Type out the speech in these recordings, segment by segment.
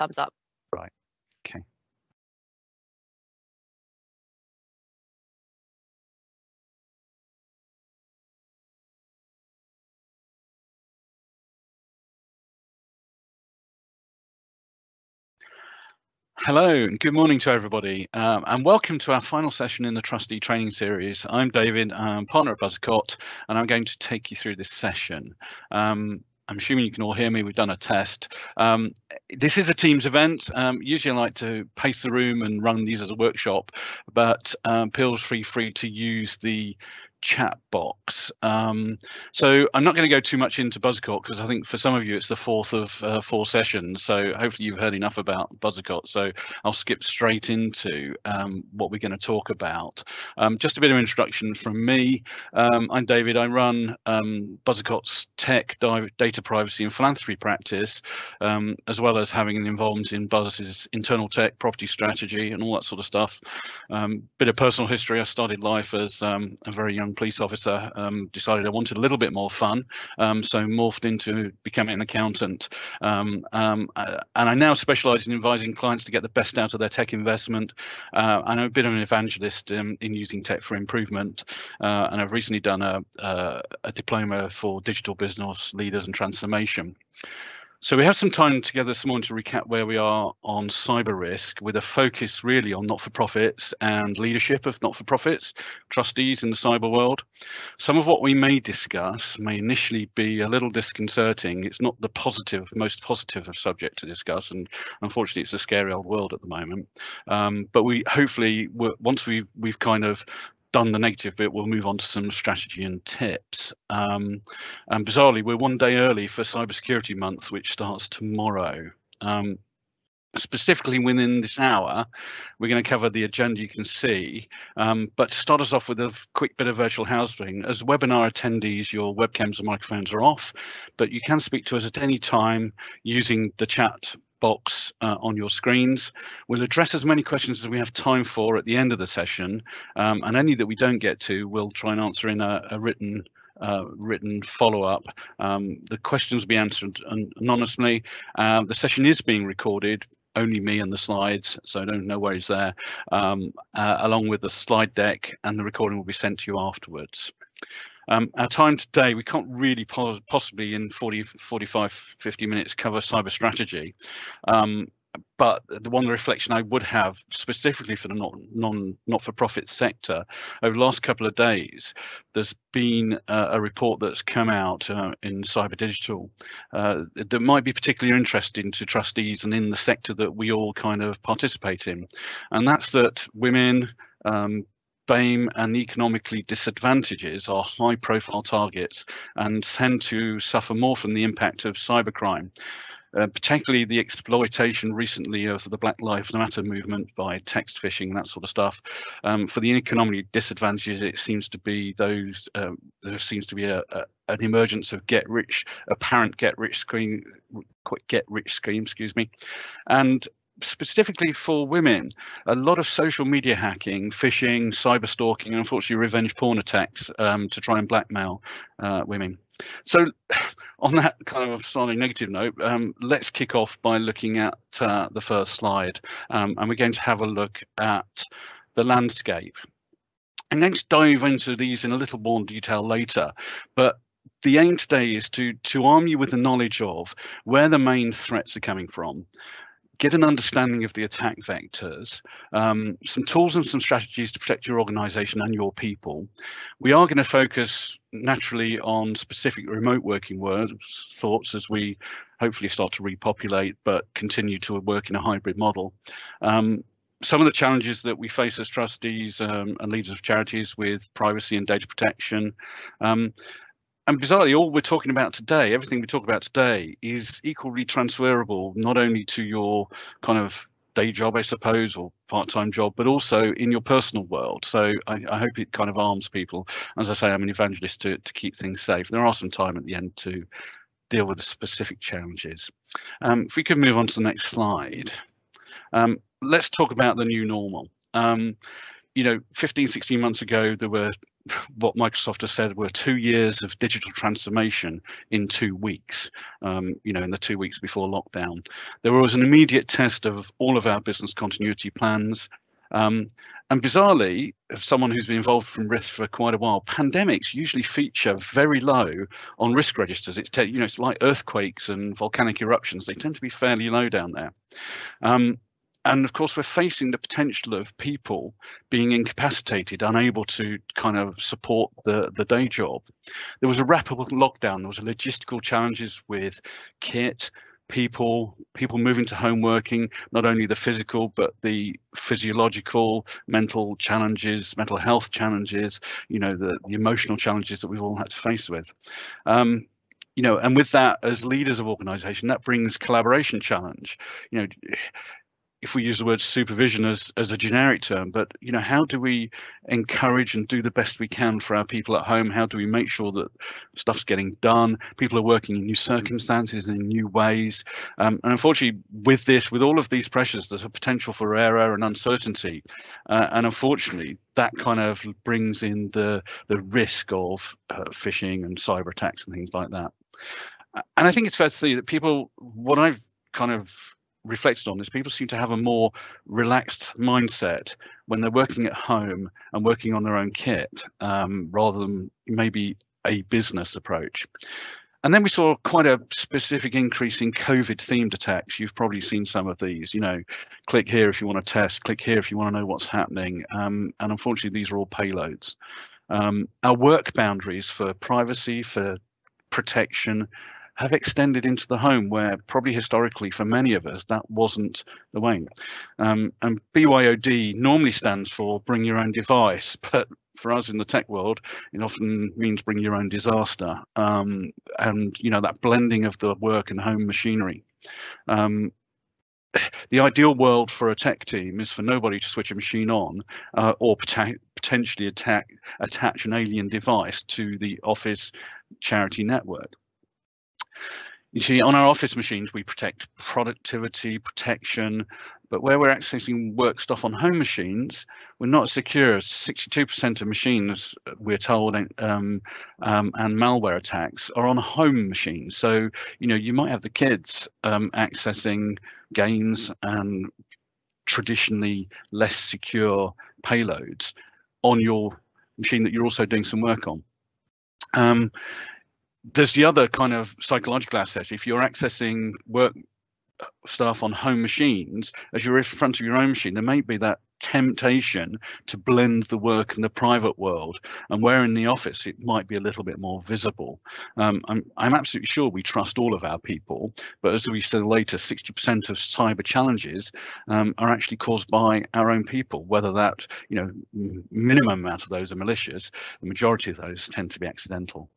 thumbs up. Right. Okay. Hello, and good morning to everybody, um, and welcome to our final session in the Trustee Training Series. I'm David, I'm partner at Buzzacott, and I'm going to take you through this session. Um, I'm assuming you can all hear me. We've done a test. Um, this is a Teams event. Um, usually I like to pace the room and run these as a workshop, but um, feel free free to use the chat box. Um, so I'm not going to go too much into Buzzacott because I think for some of you it's the fourth of uh, four sessions. So hopefully you've heard enough about Buzzacott. So I'll skip straight into um, what we're going to talk about. Um, just a bit of introduction from me. Um, I'm David. I run um, Buzzacott's tech, data privacy and philanthropy practice, um, as well as having an involvement in Buzz's internal tech, property strategy and all that sort of stuff. bit of personal history. I started life as a very young police officer, um, decided I wanted a little bit more fun, um, so morphed into becoming an accountant. Um, um uh, and I now specialise in advising clients to get the best out of their tech investment. Uh, I'm a bit of an evangelist in, in using tech for improvement, uh, and I've recently done a, a, a diploma for digital business leaders and transformation. So we have some time together this morning to recap where we are on cyber risk with a focus really on not-for-profits and leadership of not-for-profits, trustees in the cyber world. Some of what we may discuss may initially be a little disconcerting. It's not the positive, most positive of subject to discuss, and unfortunately it's a scary old world at the moment. Um, but we hopefully, once we've, we've kind of done the negative bit, we'll move on to some strategy and tips. Um, and bizarrely, we're one day early for Cybersecurity Month, which starts tomorrow. Um, specifically within this hour, we're going to cover the agenda you can see. Um, but to start us off with a quick bit of virtual housing, as webinar attendees, your webcams and microphones are off, but you can speak to us at any time using the chat box uh, on your screens. We'll address as many questions as we have time for at the end of the session, um, and any that we don't get to, we'll try and answer in a, a written uh, written follow-up. Um, the questions will be answered anonymously. Uh, the session is being recorded, only me and the slides, so don't no worries there, um, uh, along with the slide deck and the recording will be sent to you afterwards. Um, our time today, we can't really pos possibly in 40, 45, 50 minutes cover cyber strategy. Um, but the one reflection I would have specifically for the not, non not-for-profit sector over the last couple of days, there's been uh, a report that's come out uh, in Cyber Digital uh, that might be particularly interesting to trustees and in the sector that we all kind of participate in, and that's that women, um, BAME and economically disadvantages are high profile targets and tend to suffer more from the impact of cybercrime. Uh, particularly the exploitation recently of the Black Lives Matter movement by text phishing that sort of stuff. Um, for the economically disadvantages, it seems to be those. Uh, there seems to be a, a, an emergence of get rich, apparent get rich scheme, get rich scheme, excuse me, and specifically for women, a lot of social media hacking, phishing, cyber stalking, and unfortunately revenge porn attacks um, to try and blackmail uh, women. So on that kind of slightly negative note, um, let's kick off by looking at uh, the first slide. Um, and we're going to have a look at the landscape. Going to dive into these in a little more detail later, but the aim today is to to arm you with the knowledge of where the main threats are coming from get an understanding of the attack vectors, um, some tools and some strategies to protect your organization and your people. We are going to focus naturally on specific remote working words, thoughts as we hopefully start to repopulate, but continue to work in a hybrid model. Um, some of the challenges that we face as trustees um, and leaders of charities with privacy and data protection, um, and bizarrely, all we're talking about today, everything we talk about today, is equally transferable not only to your kind of day job, I suppose, or part-time job, but also in your personal world. So I, I, hope it kind of arms people. As I say, I'm an evangelist to, to keep things safe. There are some time at the end to deal with the specific challenges. Um, if we could move on to the next slide. Um, let's talk about the new normal. Um, you know, 15, 16 months ago, there were what Microsoft has said were two years of digital transformation in two weeks, um, you know, in the two weeks before lockdown. There was an immediate test of all of our business continuity plans. Um, and bizarrely, as someone who's been involved from risk for quite a while, pandemics usually feature very low on risk registers. It's you know it's like earthquakes and volcanic eruptions; they tend to be fairly low down there. Um, and of course, we're facing the potential of people being incapacitated, unable to kind of support the, the day job. There was a rapid lockdown. There was logistical challenges with kit, people, people moving to home working, not only the physical, but the physiological, mental challenges, mental health challenges, you know, the, the emotional challenges that we've all had to face with. Um, you know, and with that, as leaders of organization, that brings collaboration challenge. You know, if we use the word supervision as, as a generic term, but you know, how do we encourage and do the best we can for our people at home? How do we make sure that stuff's getting done? People are working in new circumstances and in new ways. Um, and unfortunately, with this, with all of these pressures, there's a potential for error and uncertainty. Uh, and unfortunately, that kind of brings in the the risk of uh, phishing and cyber attacks and things like that. And I think it's fair to say that people, what I've kind of reflected on this, people seem to have a more relaxed mindset when they're working at home and working on their own kit um, rather than maybe a business approach. And then we saw quite a specific increase in COVID themed attacks. You've probably seen some of these, you know, click here if you want to test, click here if you want to know what's happening. Um, and unfortunately, these are all payloads. Um, our work boundaries for privacy, for protection, have extended into the home where probably historically for many of us that wasn't the way. Um, and BYOD normally stands for bring your own device, but for us in the tech world, it often means bring your own disaster. Um, and you know that blending of the work and home machinery. Um, the ideal world for a tech team is for nobody to switch a machine on uh, or pot potentially attack, attach an alien device to the office charity network. You see, on our office machines, we protect productivity, protection, but where we're accessing work stuff on home machines, we're not secure. 62% of machines, we're told, um, um, and malware attacks are on home machines. So, you know, you might have the kids um, accessing games and traditionally less secure payloads on your machine that you're also doing some work on. There's the other kind of psychological aspect. If you're accessing work stuff on home machines, as you're in front of your own machine, there may be that temptation to blend the work and the private world. And where in the office, it might be a little bit more visible. Um, I'm, I'm absolutely sure we trust all of our people, but as we said later, 60% of cyber challenges um, are actually caused by our own people, whether that, you know, minimum amount of those are malicious, the majority of those tend to be accidental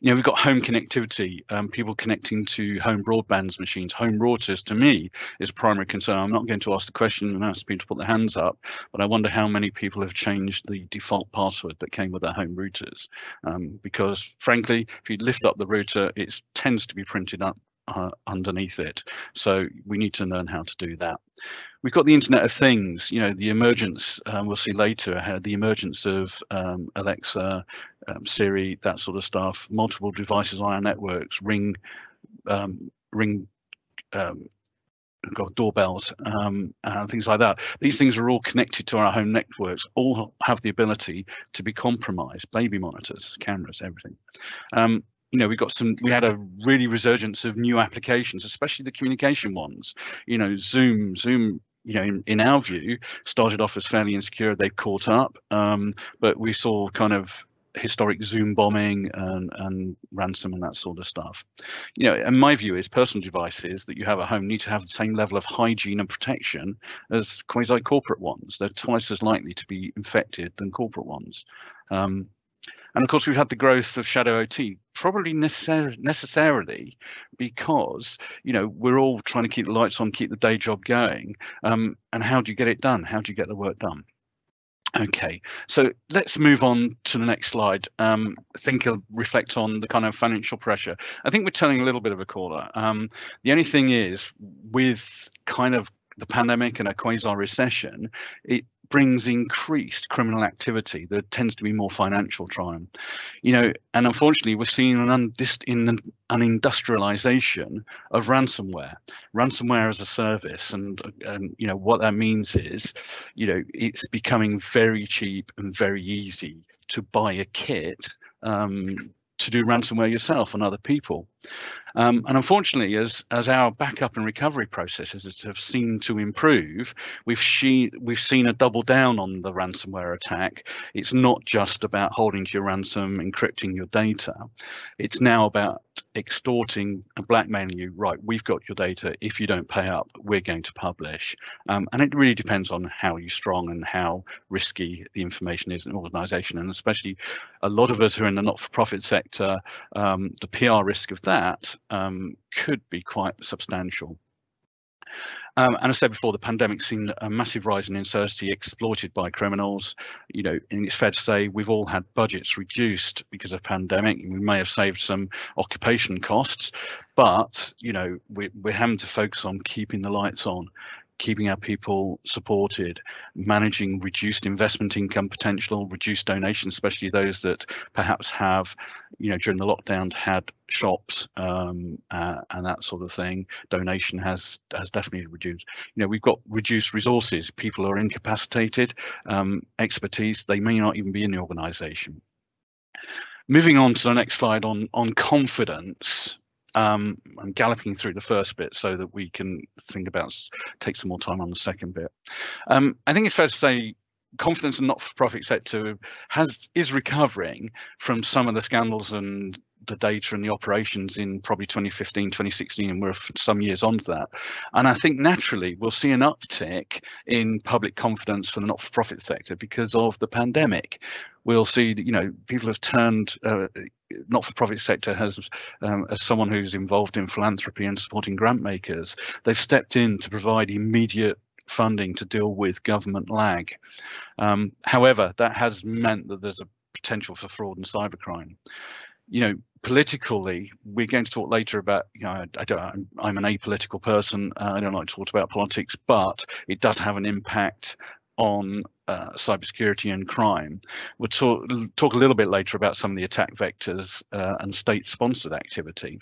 you know, we've got home connectivity, um, people connecting to home broadband machines, home routers to me is a primary concern. I'm not going to ask the question and ask people to put their hands up, but I wonder how many people have changed the default password that came with their home routers. Um, because frankly, if you lift up the router, it tends to be printed up uh, underneath it. So we need to learn how to do that. We've got the Internet of Things, you know, the emergence, um, we'll see later, had the emergence of um, Alexa, um, Siri, that sort of stuff, multiple devices on our networks, ring, um, ring, um, got doorbells um, and things like that. These things are all connected to our home networks, all have the ability to be compromised, baby monitors, cameras, everything. Um, you know, we got some, we had a really resurgence of new applications, especially the communication ones, you know, Zoom, Zoom, you know, in, in our view, started off as fairly insecure. They've caught up, um, but we saw kind of historic Zoom bombing and, and ransom and that sort of stuff. You know, and my view is personal devices that you have at home need to have the same level of hygiene and protection as quasi corporate ones. They're twice as likely to be infected than corporate ones. Um, and of course, we've had the growth of shadow IT, probably necessar necessarily because you know we're all trying to keep the lights on, keep the day job going. Um, and how do you get it done? How do you get the work done? Okay, so let's move on to the next slide. Um, think, reflect on the kind of financial pressure. I think we're telling a little bit of a caller. Um, the only thing is, with kind of the pandemic and a quasi recession, it brings increased criminal activity. There tends to be more financial crime, you know, and unfortunately, we're seeing an, an, an industrialization of ransomware, ransomware as a service, and and you know what that means is, you know, it's becoming very cheap and very easy to buy a kit um, to do ransomware yourself and other people. Um, and unfortunately, as as our backup and recovery processes have seen to improve, we've she, we've seen a double down on the ransomware attack. It's not just about holding to your ransom, encrypting your data. It's now about extorting and blackmailing you. Right, we've got your data. If you don't pay up, we're going to publish. Um, and it really depends on how you strong and how risky the information is in an organisation, and especially a lot of us who are in the not-for-profit sector, um, the PR risk of that um, could be quite substantial. Um, and I said before, the pandemic's seen a massive rise in insurgency exploited by criminals. You know, and it's fair to say we've all had budgets reduced because of pandemic. We may have saved some occupation costs, but you know, we, we're having to focus on keeping the lights on keeping our people supported, managing reduced investment income potential, reduced donations, especially those that perhaps have, you know, during the lockdown had shops um, uh, and that sort of thing. Donation has has definitely reduced. You know, we've got reduced resources. People are incapacitated, um, expertise. They may not even be in the organisation. Moving on to the next slide on on confidence. Um, I'm galloping through the first bit so that we can think about take some more time on the second bit. Um, I think it's fair to say confidence in not-for-profit sector has is recovering from some of the scandals and the data and the operations in probably 2015 2016 and we're some years on to that. And i think naturally we'll see an uptick in public confidence for the not-for-profit sector because of the pandemic. We'll see you know people have turned uh, not-for-profit sector has um, as someone who's involved in philanthropy and supporting grant makers they've stepped in to provide immediate funding to deal with government lag. Um, however that has meant that there's a potential for fraud and cybercrime. You know, politically, we're going to talk later about, you know, I don't, I'm, an apolitical person. Uh, I don't like to talk about politics, but it does have an impact on uh, cybersecurity and crime. We'll talk, talk a little bit later about some of the attack vectors uh, and state-sponsored activity.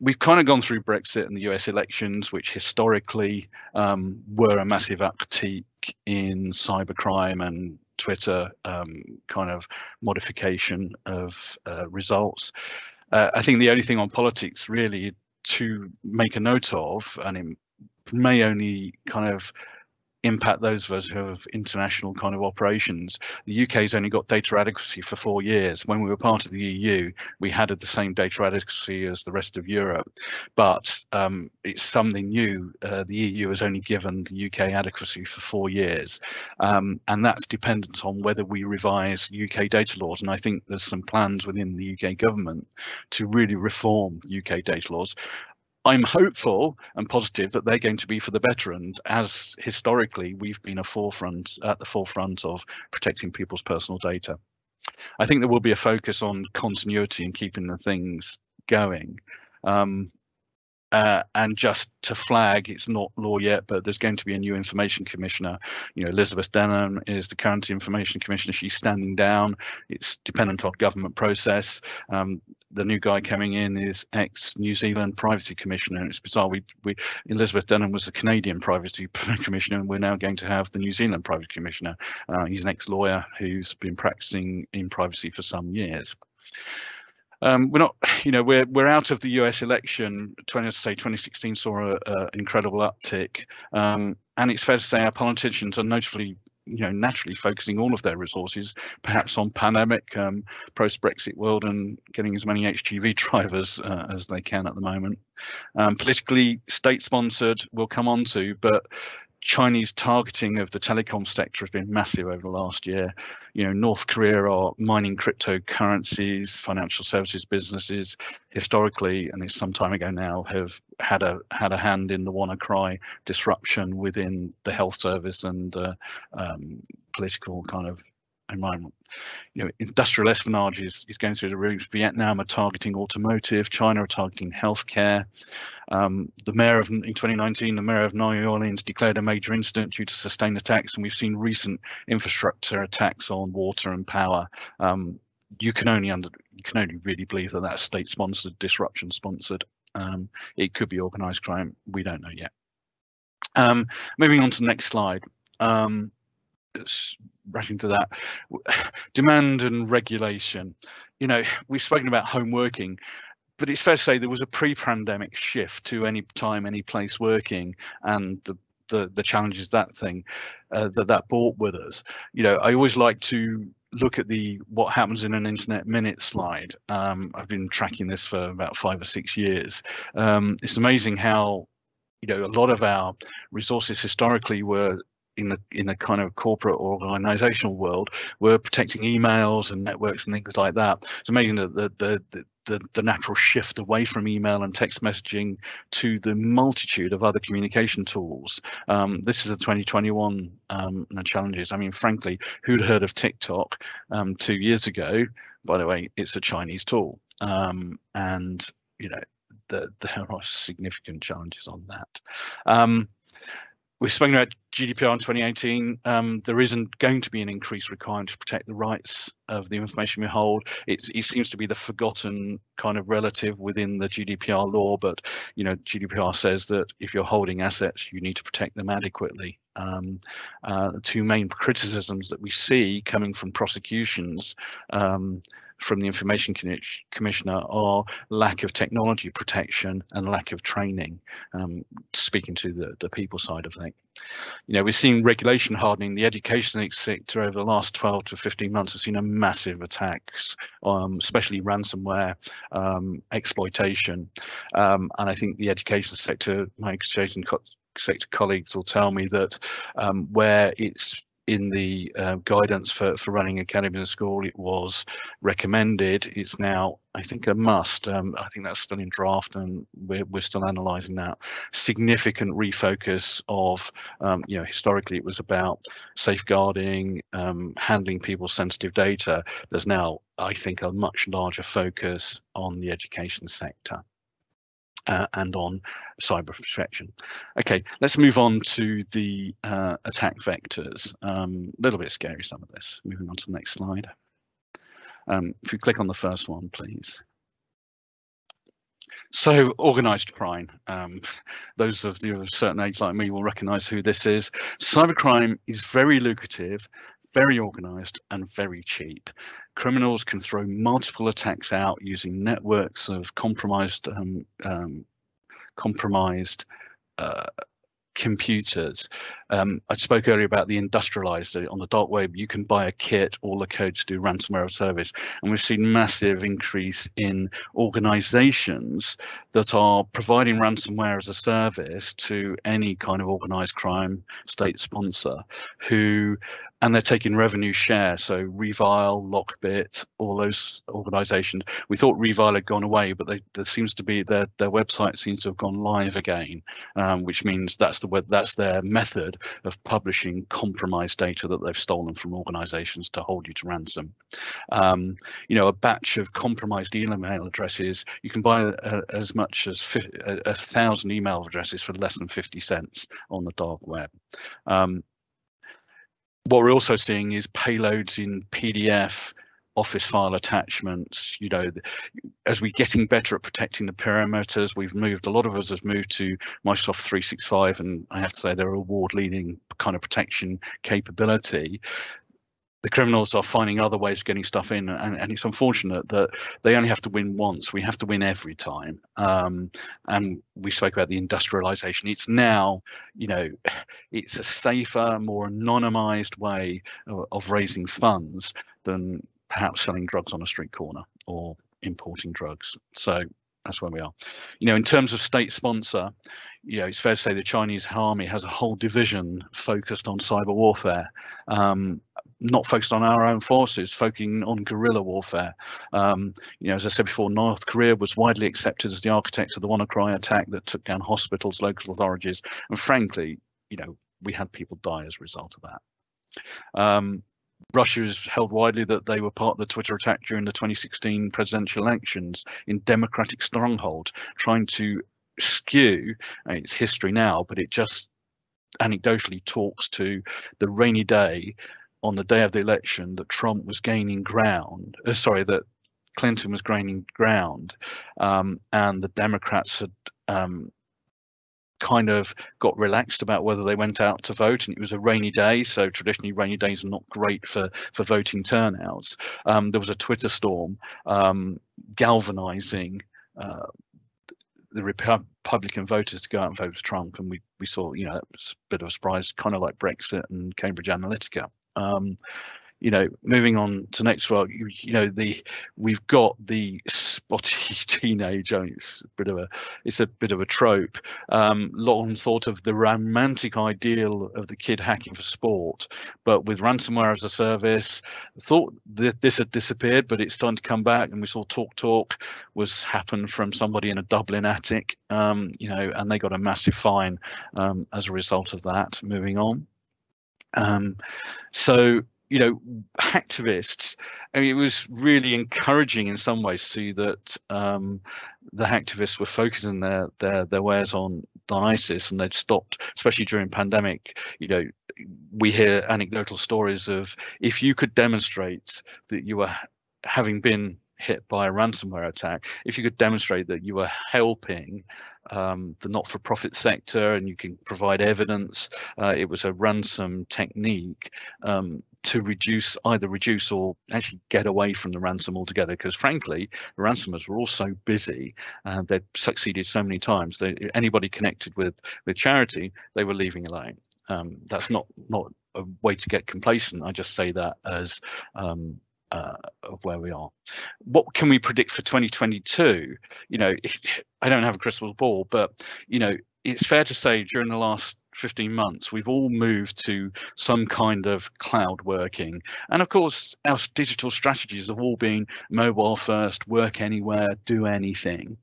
We've kind of gone through Brexit and the US elections, which historically um, were a massive uptick in cybercrime and Twitter um, kind of modification of uh, results. Uh, I think the only thing on politics really to make a note of, and it may only kind of impact those of us who have international kind of operations. The UK's only got data adequacy for four years. When we were part of the EU, we had the same data adequacy as the rest of Europe, but um, it's something new. Uh, the EU has only given the UK adequacy for four years, um, and that's dependent on whether we revise UK data laws. And I think there's some plans within the UK government to really reform UK data laws. I'm hopeful and positive that they're going to be for the better. And as historically, we've been a forefront at the forefront of protecting people's personal data. I think there will be a focus on continuity and keeping the things going. Um, uh, and just to flag, it's not law yet, but there's going to be a new information commissioner. You know, Elizabeth Denham is the current information commissioner. She's standing down. It's dependent on government process. Um, the new guy coming in is ex New Zealand privacy commissioner. And It's bizarre. We, we Elizabeth Denham was the Canadian privacy commissioner, and we're now going to have the New Zealand privacy commissioner. Uh, he's an ex lawyer who's been practicing in privacy for some years. Um, we're not, you know, we're we're out of the U.S. election. 20, say 2016 saw an incredible uptick, um, and it's fair to say our politicians are notably, you know, naturally focusing all of their resources, perhaps on pandemic, um, post-Brexit world, and getting as many HGV drivers uh, as they can at the moment. Um, politically, state-sponsored, we'll come on to, but Chinese targeting of the telecom sector has been massive over the last year. You know, North Korea are mining cryptocurrencies, financial services businesses historically, and it's some time ago now, have had a had a hand in the WannaCry disruption within the health service and uh, um, political kind of environment. You know, industrial espionage is, is going through the roof. Vietnam are targeting automotive, China are targeting healthcare. Um, the mayor of in 2019, the mayor of New Orleans declared a major incident due to sustained attacks, and we've seen recent infrastructure attacks on water and power. Um, you can only under you can only really believe that that's state sponsored, disruption sponsored. Um, it could be organised crime. We don't know yet. Um, moving on to the next slide. Um, rushing to that. Demand and regulation. You know we've spoken about home working but it's fair to say there was a pre-pandemic shift to any time any place working and the the, the challenges that thing uh, that that brought with us. You know i always like to look at the what happens in an internet minute slide. Um, i've been tracking this for about five or six years. Um, it's amazing how you know a lot of our resources historically were in the in the kind of corporate or organizational world were protecting emails and networks and things like that. So amazing that the the, the the, the natural shift away from email and text messaging to the multitude of other communication tools. Um, this is a 2021 um, challenges. I mean, frankly, who'd heard of TikTok um, two years ago? By the way, it's a Chinese tool, um, and you know the, there are significant challenges on that. We've spoken about GDPR in 2018. Um, there isn't going to be an increased requirement to protect the rights of the information we hold. It, it, seems to be the forgotten kind of relative within the GDPR law, but you know GDPR says that if you're holding assets, you need to protect them adequately. Um, uh, the two main criticisms that we see coming from prosecutions um, from the Information Commissioner are lack of technology protection and lack of training, um, speaking to the, the people side of things. You know, we've seen regulation hardening the education sector over the last 12 to 15 months. We've seen a massive attacks, um, especially ransomware um, exploitation. Um, and I think the education sector, my education sector colleagues will tell me that um, where it's in the uh, guidance for, for running academy in school, it was recommended. It's now, I think, a must. Um, I think that's still in draft, and we're we're still analysing that. Significant refocus of, um, you know, historically it was about safeguarding, um, handling people's sensitive data. There's now, I think, a much larger focus on the education sector uh, and on cyber protection. Okay, let's move on to the uh, attack vectors. A um, little bit scary, some of this. Moving on to the next slide. Um, if you click on the first one, please. So organized crime, um, those of you of a certain age like me will recognize who this is. Cybercrime is very lucrative very organized and very cheap. Criminals can throw multiple attacks out using networks of compromised um, um, compromised uh, computers. Um, I spoke earlier about the industrialized on the dark web. You can buy a kit, all the code to do ransomware service, and we've seen massive increase in organizations that are providing ransomware as a service to any kind of organized crime state sponsor who and they're taking revenue share. So REvil, Lockbit, all those organisations. We thought REvil had gone away, but they, there seems to be their their website seems to have gone live again, um, which means that's the that's their method of publishing compromised data that they've stolen from organisations to hold you to ransom. Um, you know, a batch of compromised email addresses. You can buy a, as much as a, a, thousand email addresses for less than 50 cents on the dark web. Um, what we're also seeing is payloads in PDF, office file attachments you know as we're getting better at protecting the parameters we've moved a lot of us have moved to microsoft 365 and i have to say they're award leading kind of protection capability the criminals are finding other ways of getting stuff in and, and it's unfortunate that they only have to win once. We have to win every time. Um, and we spoke about the industrialization. It's now you know it's a safer more anonymized way of, of raising funds than perhaps selling drugs on a street corner or importing drugs. So that's where we are. You know, in terms of state sponsor, you know, it's fair to say the Chinese army has a whole division focused on cyber warfare, um, not focused on our own forces, focusing on guerrilla warfare. Um, you know, as I said before, North Korea was widely accepted as the architect of the WannaCry attack that took down hospitals, local authorities, and frankly, you know, we had people die as a result of that. Um, Russia has held widely that they were part of the Twitter attack during the 2016 presidential elections in democratic stronghold, trying to skew its history now, but it just anecdotally talks to the rainy day on the day of the election that Trump was gaining ground. Uh, sorry, that Clinton was gaining ground, um, and the Democrats had um, kind of got relaxed about whether they went out to vote and it was a rainy day so traditionally rainy days are not great for for voting turnouts um, there was a twitter storm um, galvanizing uh, the Republican voters to go out and vote for Trump, and we we saw you know a bit of a surprise, kind of like Brexit and Cambridge Analytica. Um, you know, moving on to next slide, you, you, know, the we've got the spotty teenager. It's a bit of a it's a bit of a trope. Um, long thought of the romantic ideal of the kid hacking for sport, but with ransomware as a service, thought that this had disappeared, but it's starting to come back. And we saw Talk Talk was happened from somebody in a Dublin attic, um, you know, and they got a massive fine um, as a result of that. Moving on. Um, so you know, hacktivists. I mean, it was really encouraging in some ways to see that um, the hacktivists were focusing their their their wares on on ISIS, and they'd stopped, especially during pandemic. You know, we hear anecdotal stories of if you could demonstrate that you were having been hit by a ransomware attack, if you could demonstrate that you were helping um, the not-for-profit sector and you can provide evidence, uh, it was a ransom technique um, to reduce, either reduce or actually get away from the ransom altogether. Because frankly, the ransomers were all so busy and they'd succeeded so many times that anybody connected with with charity, they were leaving alone. Um, that's not not a way to get complacent. I just say that as um, uh, of where we are. What can we predict for 2022? You know, I don't have a crystal ball, but you know, it's fair to say during the last 15 months, we've all moved to some kind of cloud working. And of course, our digital strategies have all been mobile first, work anywhere, do anything.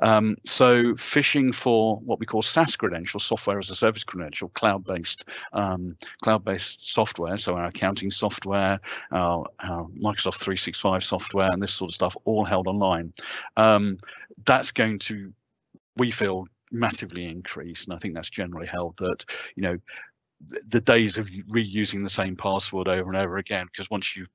Um, so phishing for what we call SaaS credentials, software as a service credential, cloud-based um, cloud-based software, so our accounting software, our, our, Microsoft 365 software, and this sort of stuff, all held online. Um, that's going to, we feel, massively increased, and I think that's generally held that you know the days of reusing the same password over and over again because once you've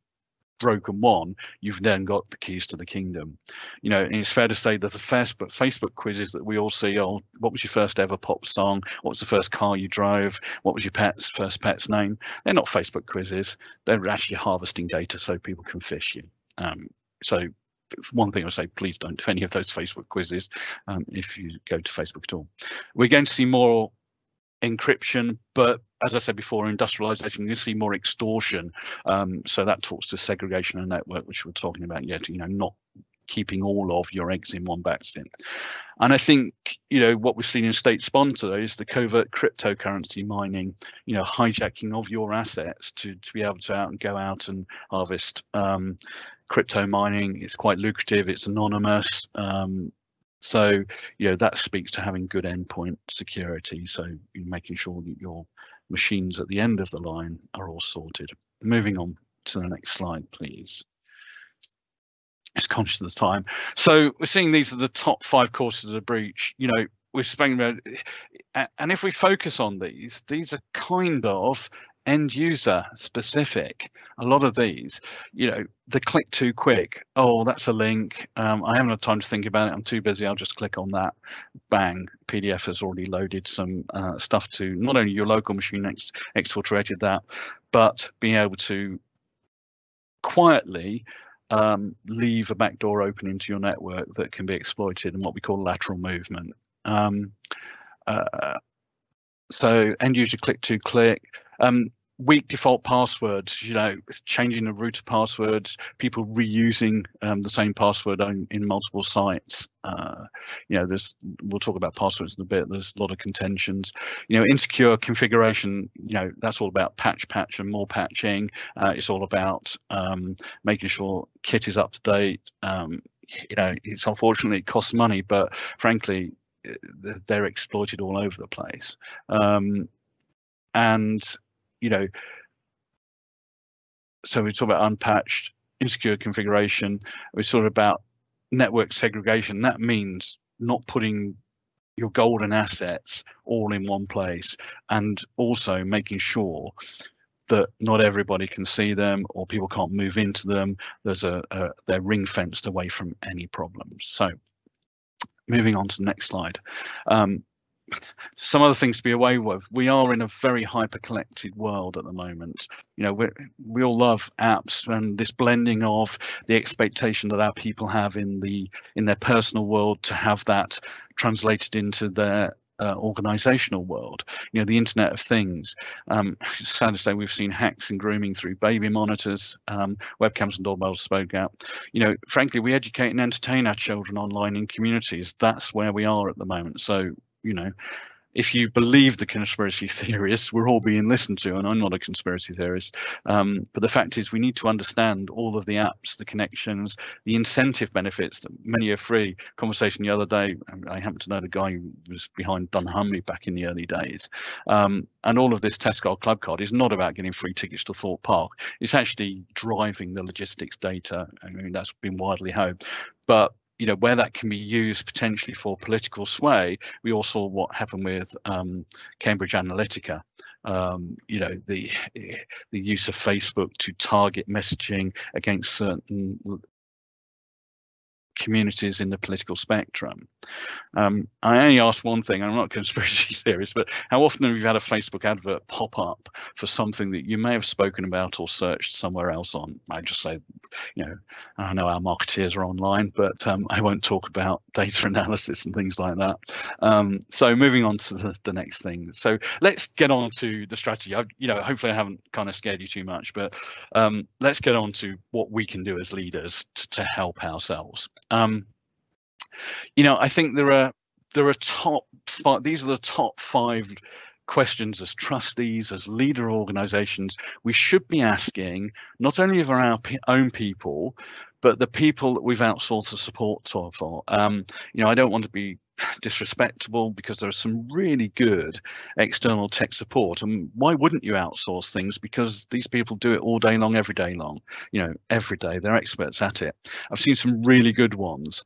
broken one, you've then got the keys to the kingdom. You know, and it's fair to say that the Facebook Facebook quizzes that we all see, oh, what was your first ever pop song? What was the first car you drove? What was your pet's first pet's name? They're not Facebook quizzes. They're actually harvesting data so people can phish you. Um, so one thing I say, please don't do any of those Facebook quizzes um, if you go to Facebook at all. We're going to see more encryption, but as I said before, industrialization, you see more extortion. Um, so that talks to segregation and network, which we're talking about yet, you know, not keeping all of your eggs in one basket. And I think, you know, what we've seen in state sponsor is the covert cryptocurrency mining, you know, hijacking of your assets to, to be able to out and go out and harvest um, crypto mining. It's quite lucrative, it's anonymous. Um, so, you know, that speaks to having good endpoint security. So making sure that your machines at the end of the line are all sorted. Moving on to the next slide, please is conscious of the time. So we're seeing these are the top five causes of breach. You know, we're spending about, and if we focus on these, these are kind of end user specific. A lot of these, you know, the click too quick. Oh, that's a link. Um, I haven't had time to think about it. I'm too busy. I'll just click on that. Bang. PDF has already loaded some uh, stuff to not only your local machine ex exfiltrated that, but being able to quietly um, leave a backdoor open into your network that can be exploited in what we call lateral movement. Um, uh, so end user click to click. Um, weak default passwords, you know, changing the root passwords, people reusing um, the same password on, in multiple sites. Uh, you know, there's we'll talk about passwords in a bit. There's a lot of contentions. You know, insecure configuration. You know, that's all about patch, patch, and more patching. Uh, it's all about um, making sure kit is up to date. Um, you know, it's unfortunately it costs money, but frankly, they're exploited all over the place. Um, and you know, so we talk about unpatched, insecure configuration. We talk about network segregation. That means not putting your golden assets all in one place and also making sure that not everybody can see them or people can't move into them. There's a, a they're ring fenced away from any problems. So moving on to the next slide. Um, some other things to be aware of. We are in a very hyper collected world at the moment. You know, we we all love apps and this blending of the expectation that our people have in the in their personal world to have that translated into their uh, organizational world you know the internet of things um sad to say we've seen hacks and grooming through baby monitors um, webcams and doorbells spoke out you know frankly we educate and entertain our children online in communities that's where we are at the moment so you know if you believe the conspiracy theorists, we're all being listened to, and I'm not a conspiracy theorist. Um, but the fact is, we need to understand all of the apps, the connections, the incentive benefits that many are free. Conversation the other day, I happen to know the guy who was behind dunnhumby back in the early days. Um, and all of this Tesco Club Card is not about getting free tickets to Thorpe Park. It's actually driving the logistics data. I mean, that's been widely hoped. But you know where that can be used potentially for political sway. We all saw what happened with um, cambridge analytica. Um, you know the the use of facebook to target messaging against certain communities in the political spectrum. Um, I only ask one thing, I'm not conspiracy theorist, but how often have you had a Facebook advert pop up for something that you may have spoken about or searched somewhere else on? I just say, you know, I know our marketeers are online, but um, I won't talk about data analysis and things like that. Um, so moving on to the, the, next thing. So let's get on to the strategy. I, you know, hopefully I haven't kind of scared you too much, but um, let's get on to what we can do as leaders to, to help ourselves. Um, you know, I think there are there are top five, these are the top five questions as trustees, as leader organizations, we should be asking not only of our own people, but the people that we've outsourced the support to for. Um, you know, I don't want to be disrespectful because there are some really good external tech support. And why wouldn't you outsource things? Because these people do it all day long every day long you know every day. They're experts at it. I've seen some really good ones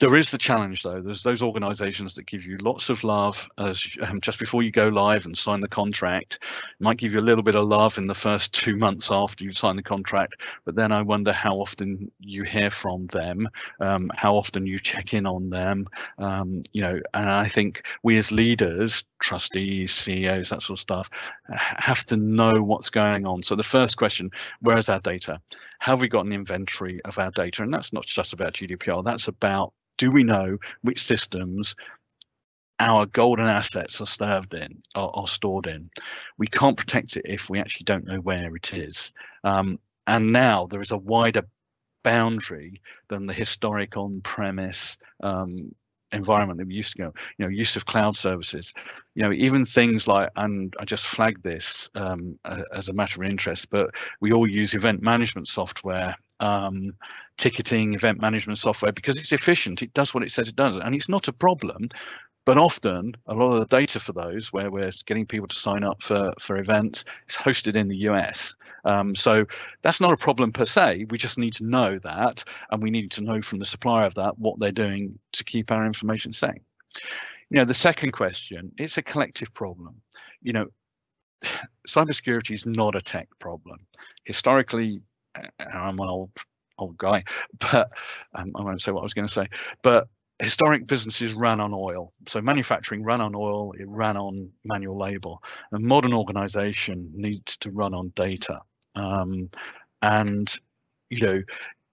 there is the challenge though. There's those organisations that give you lots of love as um, just before you go live and sign the contract. Might give you a little bit of love in the first two months after you've signed the contract, but then I wonder how often you hear from them, um, how often you check in on them. Um, you know, and I think we as leaders, trustees, CEOs, that sort of stuff, have to know what's going on. So the first question: Where is our data? Have we got an inventory of our data? And that's not just about GDPR. That's about do we know which systems our golden assets are served in are, are, stored in we can't protect it if we actually don't know where it is um, and now there is a wider boundary than the historic on-premise um, environment that we used to go you know use of cloud services you know even things like and i just flagged this um, as a matter of interest but we all use event management software um, ticketing, event management software because it's efficient. It does what it says it does, and it's not a problem. But often, a lot of the data for those, where we're getting people to sign up for for events, is hosted in the US. Um, so that's not a problem per se. We just need to know that, and we need to know from the supplier of that what they're doing to keep our information safe. You know, the second question, it's a collective problem. You know, cybersecurity is not a tech problem. Historically, I'm an old old guy, but um, I won't say what I was going to say. But historic businesses ran on oil. So manufacturing ran on oil, it ran on manual labor. A modern organization needs to run on data. Um, and, you know,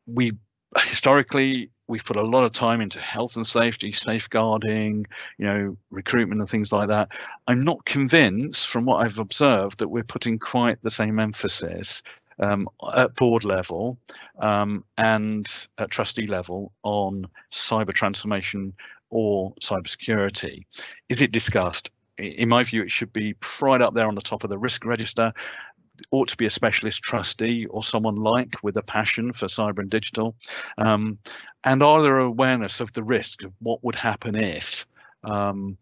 we historically we've put a lot of time into health and safety safeguarding you know recruitment and things like that i'm not convinced from what i've observed that we're putting quite the same emphasis um, at board level um, and at trustee level on cyber transformation or cybersecurity? Is it discussed? In my view, it should be right up there on the top of the risk register. ought to be a specialist trustee or someone like with a passion for cyber and digital. Um, and are there awareness of the risk of what would happen if? Um,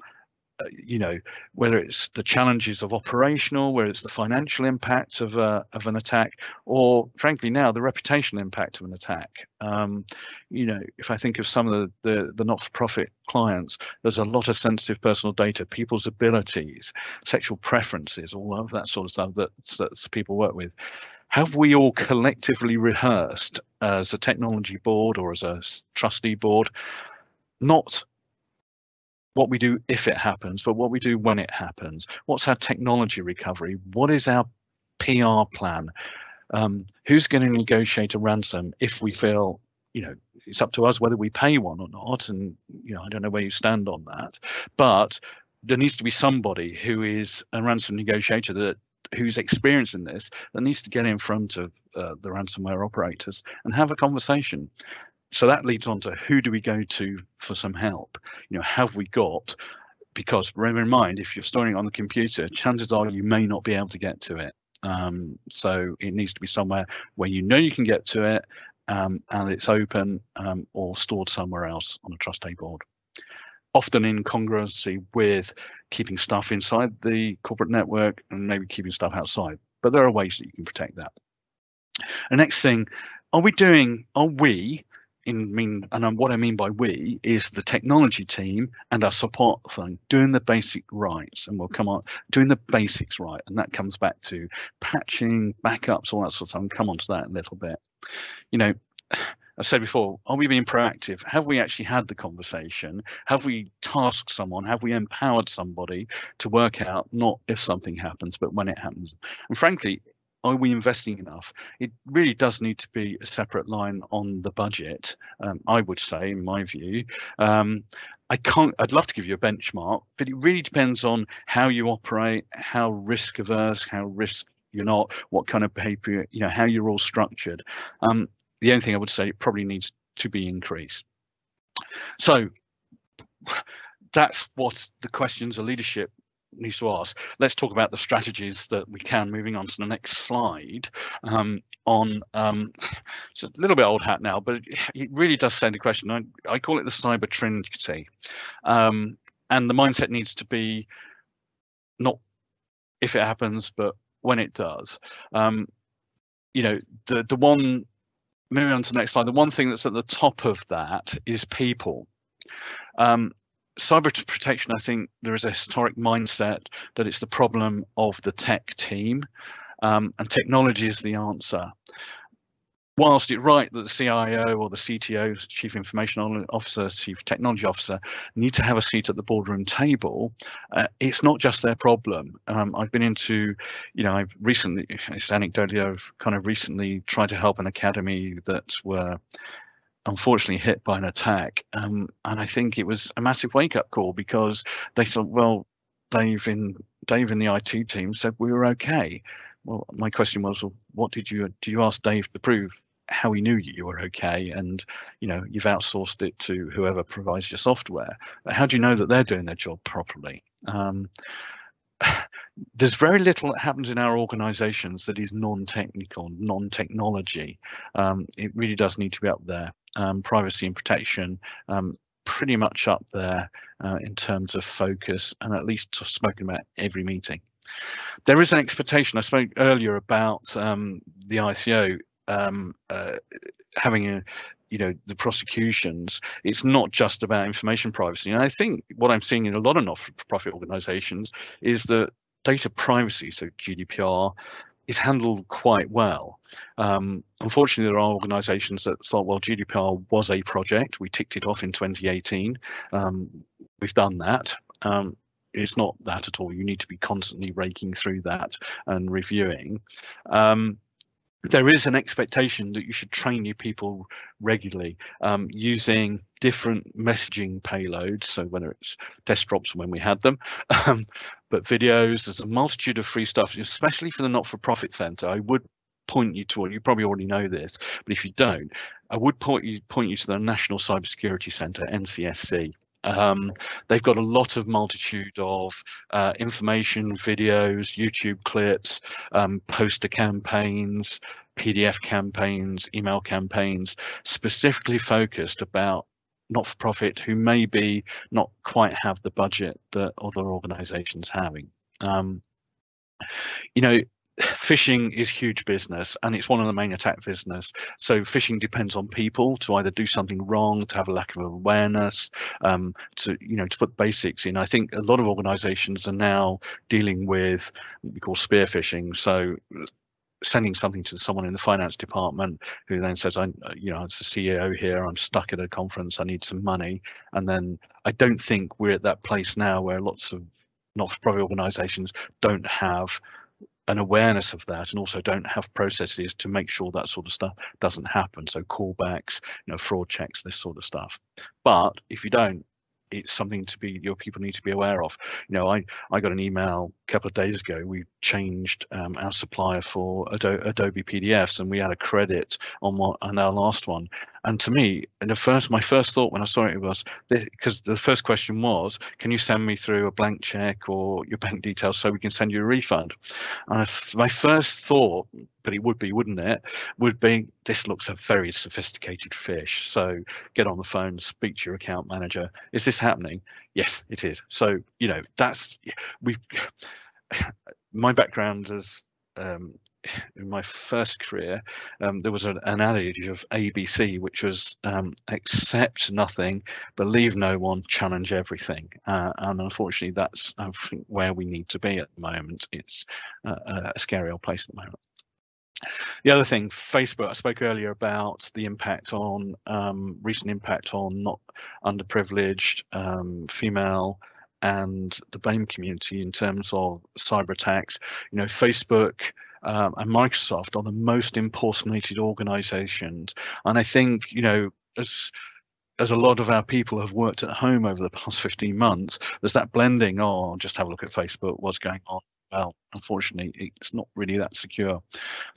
you know, whether it's the challenges of operational, whether it's the financial impact of a, of an attack, or frankly now the reputational impact of an attack. Um, you know, if I think of some of the, the, the not-for-profit clients, there's a lot of sensitive personal data, people's abilities, sexual preferences, all of that sort of stuff that, that people work with. Have we all collectively rehearsed as a technology board or as a trustee board, not what we do if it happens, but what we do when it happens. What's our technology recovery? What is our PR plan? Um, who's going to negotiate a ransom if we feel, you know, it's up to us whether we pay one or not. And, you know, I don't know where you stand on that. But there needs to be somebody who is a ransom negotiator that who's experienced in this that needs to get in front of uh, the ransomware operators and have a conversation so that leads on to who do we go to for some help? You know, have we got? Because remember in mind, if you're storing on the computer, chances are you may not be able to get to it. Um, so it needs to be somewhere where you know you can get to it um, and it's open um, or stored somewhere else on a trust A board. Often in congruency with keeping stuff inside the corporate network and maybe keeping stuff outside. But there are ways that you can protect that. The next thing, are we doing, are we in mean and um, what I mean by we is the technology team and our support thing doing the basic rights and we'll come on doing the basics right and that comes back to patching backups all that sort of stuff come on to that a little bit you know I said before, are we being proactive? Have we actually had the conversation? Have we tasked someone? Have we empowered somebody to work out not if something happens, but when it happens? And frankly, are we investing enough? It really does need to be a separate line on the budget, um, I would say, in my view. Um, I can't, I'd love to give you a benchmark, but it really depends on how you operate, how risk averse, how risk you're not, what kind of behavior, you know, how you're all structured. Um, the only thing I would say it probably needs to be increased. So that's what the questions of leadership needs to ask. Let's talk about the strategies that we can. Moving on to the next slide. Um, on um, it's a little bit old hat now, but it really does stand the question. I, I call it the cyber trinity, um, and the mindset needs to be not if it happens, but when it does. Um, you know, the the one moving on to the next slide. The one thing that's at the top of that is people. Um, cyber protection, I think there is a historic mindset that it's the problem of the tech team um, and technology is the answer. Whilst it's right that the CIO or the CTO, Chief Information Officer, Chief Technology Officer, need to have a seat at the boardroom table, uh, it's not just their problem. Um, I've been into, you know, I've recently, it's anecdotally, I've kind of recently tried to help an academy that were unfortunately hit by an attack. Um, and I think it was a massive wake up call because they thought, well, Dave in Dave in the IT team said we were okay. Well, my question was, well, what did you do? You ask Dave to prove how he knew you were okay, and you know you've outsourced it to whoever provides your software. How do you know that they're doing their job properly? Um, there's very little that happens in our organizations that is non-technical, non-technology. Um, it really does need to be up there um, privacy and protection um, pretty much up there uh, in terms of focus and at least spoken about every meeting. There is an expectation, I spoke earlier about um, the ICO um, uh, having a, you know, the prosecutions, it's not just about information privacy. And I think what I'm seeing in a lot of not-for-profit organizations is that data privacy, so GDPR, is handled quite well. Um, unfortunately, there are organisations that thought, well, GDPR was a project. We ticked it off in 2018. Um, we've done that. Um, it's not that at all. You need to be constantly raking through that and reviewing. Um, there is an expectation that you should train your people regularly um, using different messaging payloads. So whether it's desktops when we had them, um, but videos, there's a multitude of free stuff, especially for the not-for-profit centre. I would point you to, you probably already know this, but if you don't, I would point you point you to the National Cybersecurity Centre, NCSC. Um, they've got a lot of multitude of uh, information, videos, YouTube clips, um, poster campaigns, PDF campaigns, email campaigns, specifically focused about not for profit who maybe not quite have the budget that other organizations having. Um, you know, phishing is huge business and it's one of the main attack business. So phishing depends on people to either do something wrong to have a lack of awareness um, to you know to put basics in. I think a lot of organizations are now dealing with what we call spear phishing. So sending something to someone in the finance department who then says i you know as the ceo here i'm stuck at a conference i need some money. And then i don't think we're at that place now where lots of not-for-profit organizations don't have an awareness of that and also don't have processes to make sure that sort of stuff doesn't happen so callbacks you know fraud checks this sort of stuff but if you don't it's something to be your people need to be aware of. You know, I I got an email a couple of days ago. We changed um, our supplier for Adobe, Adobe PDFs, and we had a credit on what on our last one. And to me, and the first my first thought when I saw it was because the first question was, can you send me through a blank check or your bank details so we can send you a refund? And I, my first thought but it would be, wouldn't it? Would be this looks a very sophisticated phish. So get on the phone, speak to your account manager. Is this happening? Yes, it is. So you know that's we. My background as um, in my first career, um, there was an, an, adage of ABC, which was um, accept nothing, believe no one, challenge everything. Uh, and unfortunately, that's where we need to be at the moment. It's uh, a scary old place at the moment. The other thing, Facebook, I spoke earlier about the impact on um, recent impact on not underprivileged um, female and the BAME community in terms of cyber attacks. You know, Facebook um, and Microsoft are the most impersonated organizations. And I think, you know, as as a lot of our people have worked at home over the past 15 months, there's that blending, oh, just have a look at Facebook, what's going on well, unfortunately, it's not really that secure.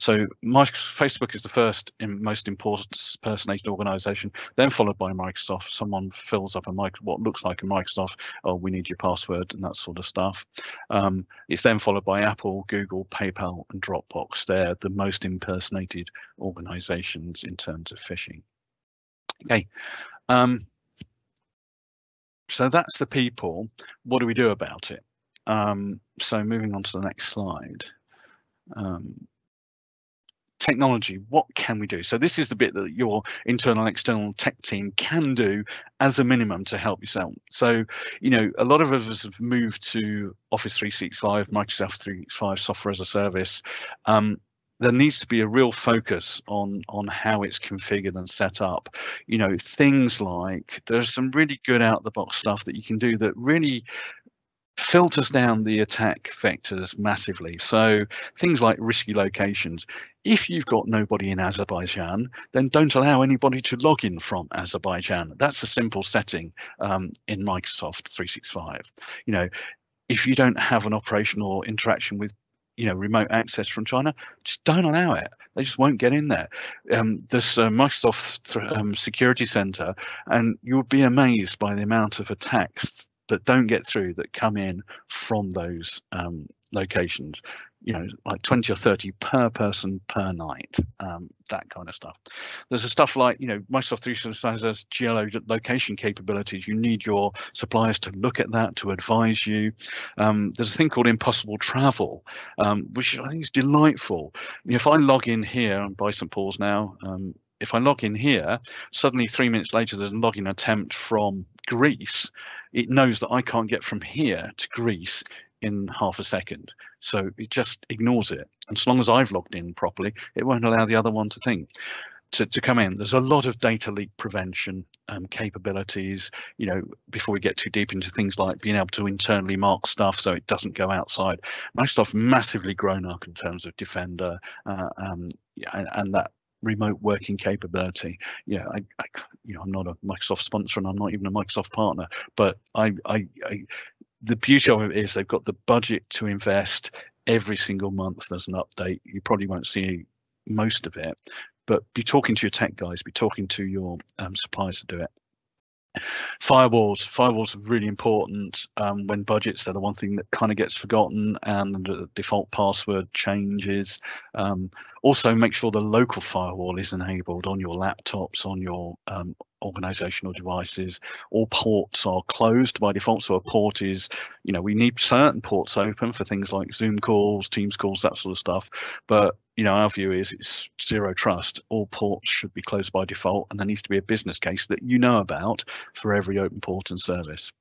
So Facebook is the first and most important personated organization, then followed by Microsoft. Someone fills up a mic what looks like a Microsoft, oh, we need your password and that sort of stuff. Um, it's then followed by Apple, Google, PayPal, and Dropbox. They're the most impersonated organizations in terms of phishing. Okay. Um, so that's the people. What do we do about it? Um, so moving on to the next slide. Um, technology, what can we do? So this is the bit that your internal external tech team can do as a minimum to help yourself. So, you know, a lot of us have moved to Office 365, Microsoft 365 software as a service. Um, there needs to be a real focus on on how it's configured and set up you know things like there's some really good out of the box stuff that you can do that really filters down the attack vectors massively. So things like risky locations. If you've got nobody in Azerbaijan, then don't allow anybody to log in from Azerbaijan. That's a simple setting um, in Microsoft 365. You know, if you don't have an operational interaction with you know remote access from China, just don't allow it. They just won't get in there. Um, this uh, Microsoft um, Security Center, and you'll be amazed by the amount of attacks that don't get through that come in from those um, locations you know like 20 or 30 per person per night um, that kind of stuff. There's a stuff like you know microsoft 365 has geolocation capabilities. You need your suppliers to look at that to advise you. Um, there's a thing called impossible travel um, which i think is delightful. If i log in here and by st paul's now um, if I log in here, suddenly three minutes later, there's a login attempt from Greece. It knows that I can't get from here to Greece in half a second. So it just ignores it. And as long as I've logged in properly, it won't allow the other one to think. To, to come in. There's a lot of data leak prevention um, capabilities, you know, before we get too deep into things like being able to internally mark stuff so it doesn't go outside. Microsoft massively grown up in terms of Defender uh, um, and, and, that remote working capability. Yeah, I, I, you know, I'm not a Microsoft sponsor and I'm not even a Microsoft partner, but I, I, I, the beauty of it is they've got the budget to invest every single month. There's an update. You probably won't see most of it, but be talking to your tech guys, be talking to your um, suppliers to do it. Firewalls, firewalls are really important um, when budgets. They're the one thing that kind of gets forgotten, and the default password changes. Um, also make sure the local firewall is enabled on your laptops, on your um, organizational devices. All ports are closed by default. So a port is, you know, we need certain ports open for things like Zoom calls, Teams calls, that sort of stuff. But, you know, our view is it's zero trust. All ports should be closed by default. And there needs to be a business case that you know about for every open port and service.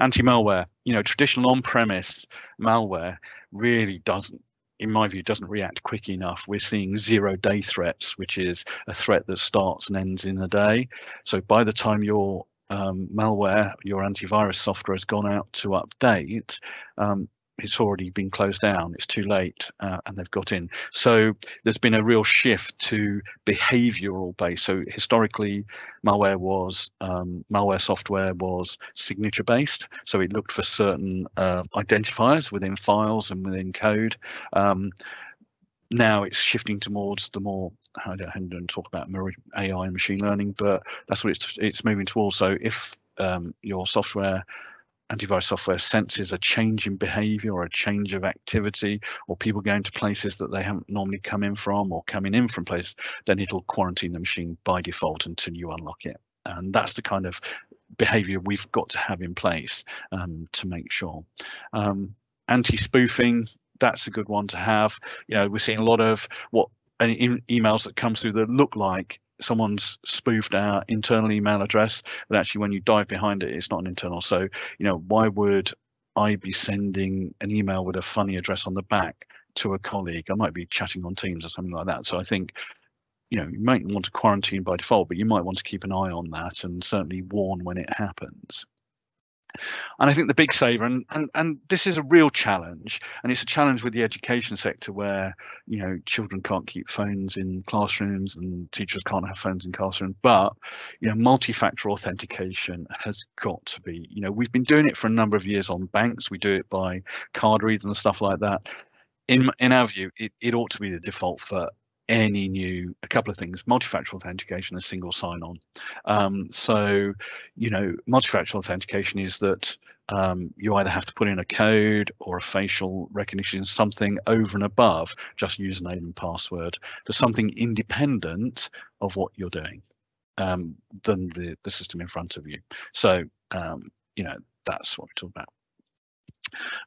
Anti-malware, you know, traditional on-premise malware really doesn't in my view, doesn't react quick enough. We're seeing zero day threats, which is a threat that starts and ends in a day. So by the time your um, malware, your antivirus software has gone out to update, um, it's already been closed down it's too late uh, and they've got in. So there's been a real shift to behavioral based. So historically malware was um, malware software was signature based. So it looked for certain uh, identifiers within files and within code. Um, now it's shifting towards the more I don't, I talk about AI and machine learning, but that's what it's it's moving towards. So if um, your software antivirus software senses a change in behavior or a change of activity or people going to places that they haven't normally come in from or coming in from places, then it'll quarantine the machine by default until you unlock it. And that's the kind of behavior we've got to have in place um, to make sure. Um, Anti-spoofing, that's a good one to have. You know, we're seeing a lot of what emails that come through that look like someone's spoofed our internal email address, but actually when you dive behind it, it's not an internal. So, you know, why would I be sending an email with a funny address on the back to a colleague? I might be chatting on Teams or something like that. So I think, you know, you might want to quarantine by default, but you might want to keep an eye on that and certainly warn when it happens. And I think the big saver, and, and and this is a real challenge, and it's a challenge with the education sector where you know children can't keep phones in classrooms and teachers can't have phones in classrooms. But you know, multi-factor authentication has got to be. You know, we've been doing it for a number of years on banks. We do it by card reads and stuff like that. In in our view, it, it ought to be the default for any new a couple of things. Multi-factor authentication and single sign-on. Um, so you know multi-factor authentication is that um, you either have to put in a code or a facial recognition something over and above just username and password to something independent of what you're doing um, than the, the system in front of you. So um, you know that's what we talk about.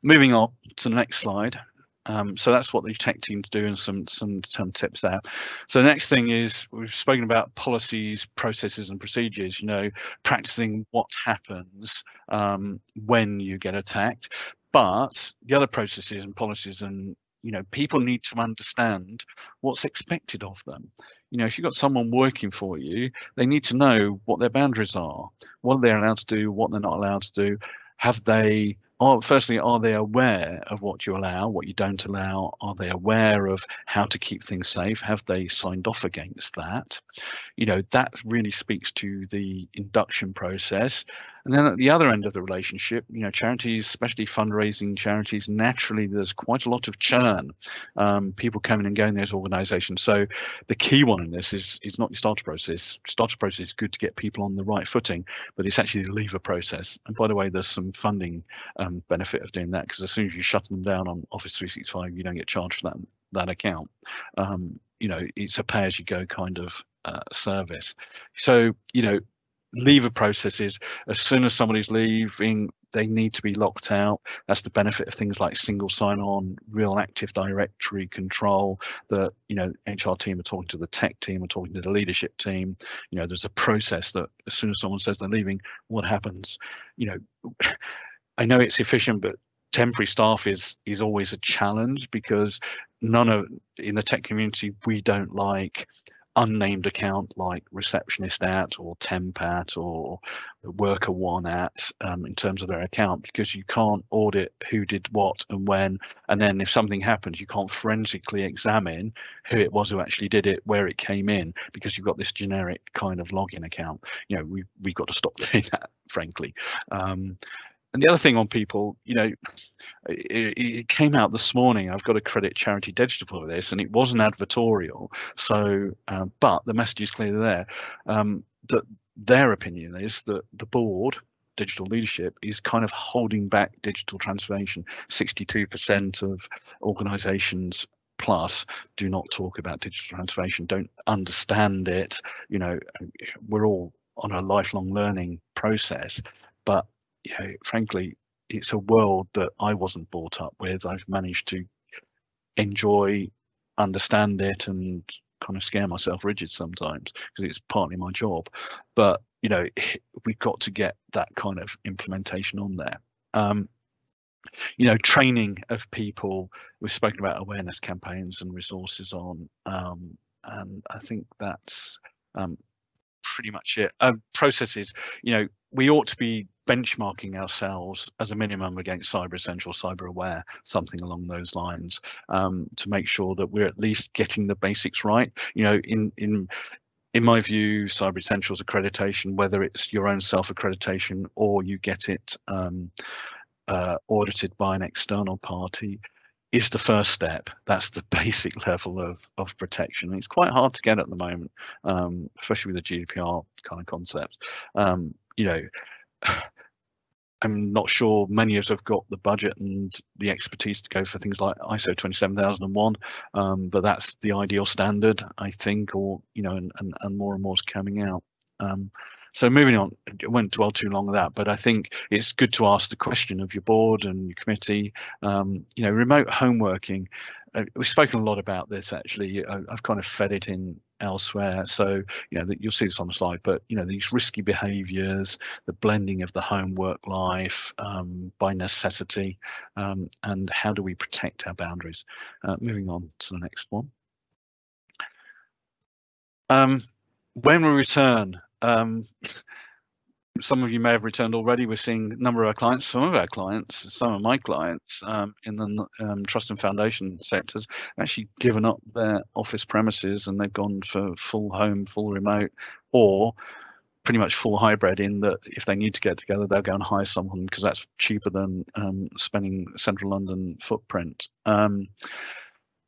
Moving on to the next slide um, so that's what the tech teams do and some, some, some tips there. So the next thing is we've spoken about policies, processes and procedures, you know, practicing what happens um, when you get attacked. But the other processes and policies and you know people need to understand what's expected of them you know if you've got someone working for you they need to know what their boundaries are what they're allowed to do what they're not allowed to do have they are firstly are they aware of what you allow what you don't allow? Are they aware of how to keep things safe? Have they signed off against that? You know that really speaks to the induction process and then at the other end of the relationship, you know, charities, especially fundraising charities, naturally there's quite a lot of churn. Um, people coming and going those organisations. So the key one in this is is not your starter process. Starter process is good to get people on the right footing, but it's actually the leaver process. And by the way, there's some funding um, benefit of doing that because as soon as you shut them down on Office 365, you don't get charged for that that account. Um, you know, it's a pay as you go kind of uh, service. So, you know, leaver processes. As soon as somebody's leaving they need to be locked out. That's the benefit of things like single sign-on real active directory control that you know hr team are talking to the tech team are talking to the leadership team. You know there's a process that as soon as someone says they're leaving what happens? You know i know it's efficient but temporary staff is is always a challenge because none of in the tech community we don't like unnamed account like receptionist at or temp at or worker one at um, in terms of their account because you can't audit who did what and when. And then if something happens you can't forensically examine who it was who actually did it where it came in because you've got this generic kind of login account. You know we we've got to stop doing that frankly. Um, and the other thing on people, you know, it, it, came out this morning. I've got to credit Charity Digital for this, and it wasn't advertorial. So, uh, but the message is clearly there. Um, that their opinion is that the board, digital leadership, is kind of holding back digital transformation. 62% of organisations plus do not talk about digital transformation, don't understand it. You know, we're all on a lifelong learning process, but you know, frankly, it's a world that I wasn't brought up with. I've managed to enjoy, understand it, and kind of scare myself rigid sometimes because it's partly my job. But you know, we've got to get that kind of implementation on there. Um, you know, training of people. We've spoken about awareness campaigns and resources on, um, and I think that's um, pretty much it. Um, processes. You know, we ought to be benchmarking ourselves as a minimum against cyber essential cyber aware something along those lines um, to make sure that we're at least getting the basics right you know in in in my view cyber essentials accreditation whether it's your own self accreditation or you get it um, uh, audited by an external party is the first step. That's the basic level of, of protection. it's quite hard to get at the moment, um, especially with the GDPR kind of concepts. Um, you know, I'm not sure many of us have got the budget and the expertise to go for things like ISO 27001, um, but that's the ideal standard, I think, or, you know, and, and, and more and more is coming out. Um, so moving on, I won't dwell too long on that, but I think it's good to ask the question of your board and your committee, um, you know, remote home working. Uh, we've spoken a lot about this actually. I, have kind of fed it in elsewhere. So, you know, that you'll see this on the slide, but, you know, these risky behaviors, the blending of the home work life um, by necessity, um, and how do we protect our boundaries? Uh, moving on to the next one. Um, when we return, um, some of you may have returned already. We're seeing a number of our clients, some of our clients, some of my clients um, in the um, trust and foundation sectors actually given up their office premises and they've gone for full home, full remote, or pretty much full hybrid in that if they need to get together, they'll go and hire someone because that's cheaper than um, spending central London footprint. Um,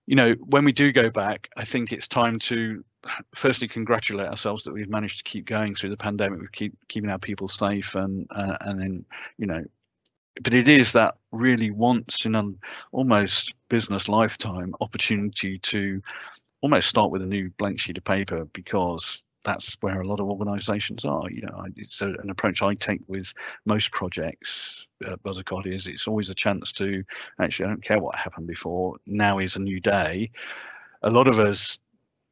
you know, when we do go back, I think it's time to firstly congratulate ourselves that we've managed to keep going through the pandemic. We keep keeping our people safe, and uh, and then you know, but it is that really once in an almost business lifetime opportunity to almost start with a new blank sheet of paper because that's where a lot of organizations are you know it's a, an approach i take with most projects uh, Buzzacott is it's always a chance to actually i don't care what happened before now is a new day a lot of us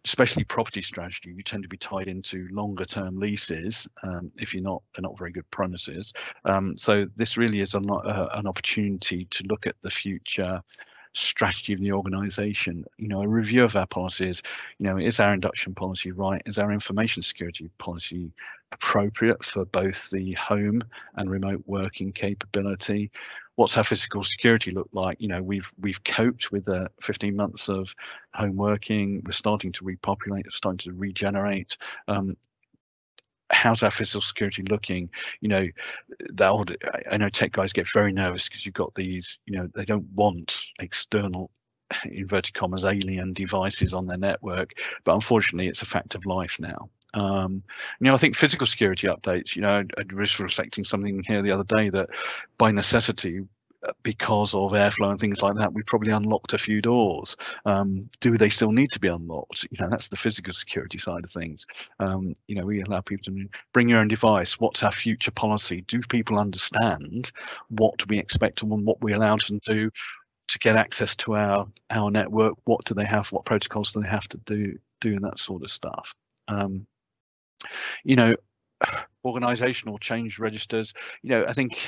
especially property strategy, you tend to be tied into longer term leases um, if you're not they're not very good premises. Um, so this really is a, uh, an opportunity to look at the future strategy of the organization. You know a review of our policies you know is our induction policy right? Is our information security policy appropriate for both the home and remote working capability? What's our physical security look like? You know we've we've coped with the 15 months of home working. We're starting to repopulate starting to regenerate um, how's our physical security looking? You know that i know tech guys get very nervous because you've got these you know they don't want external inverted commas alien devices on their network but unfortunately it's a fact of life now. Um, you know, I think physical security updates, you know, I was reflecting something here the other day that by necessity, because of airflow and things like that, we probably unlocked a few doors. Um, do they still need to be unlocked? You know, that's the physical security side of things. Um, you know, we allow people to bring your own device. What's our future policy? Do people understand what we expect and what we allow them to do to get access to our our network? What do they have? What protocols do they have to do? Do that sort of stuff. Um, you know organizational change registers. You know i think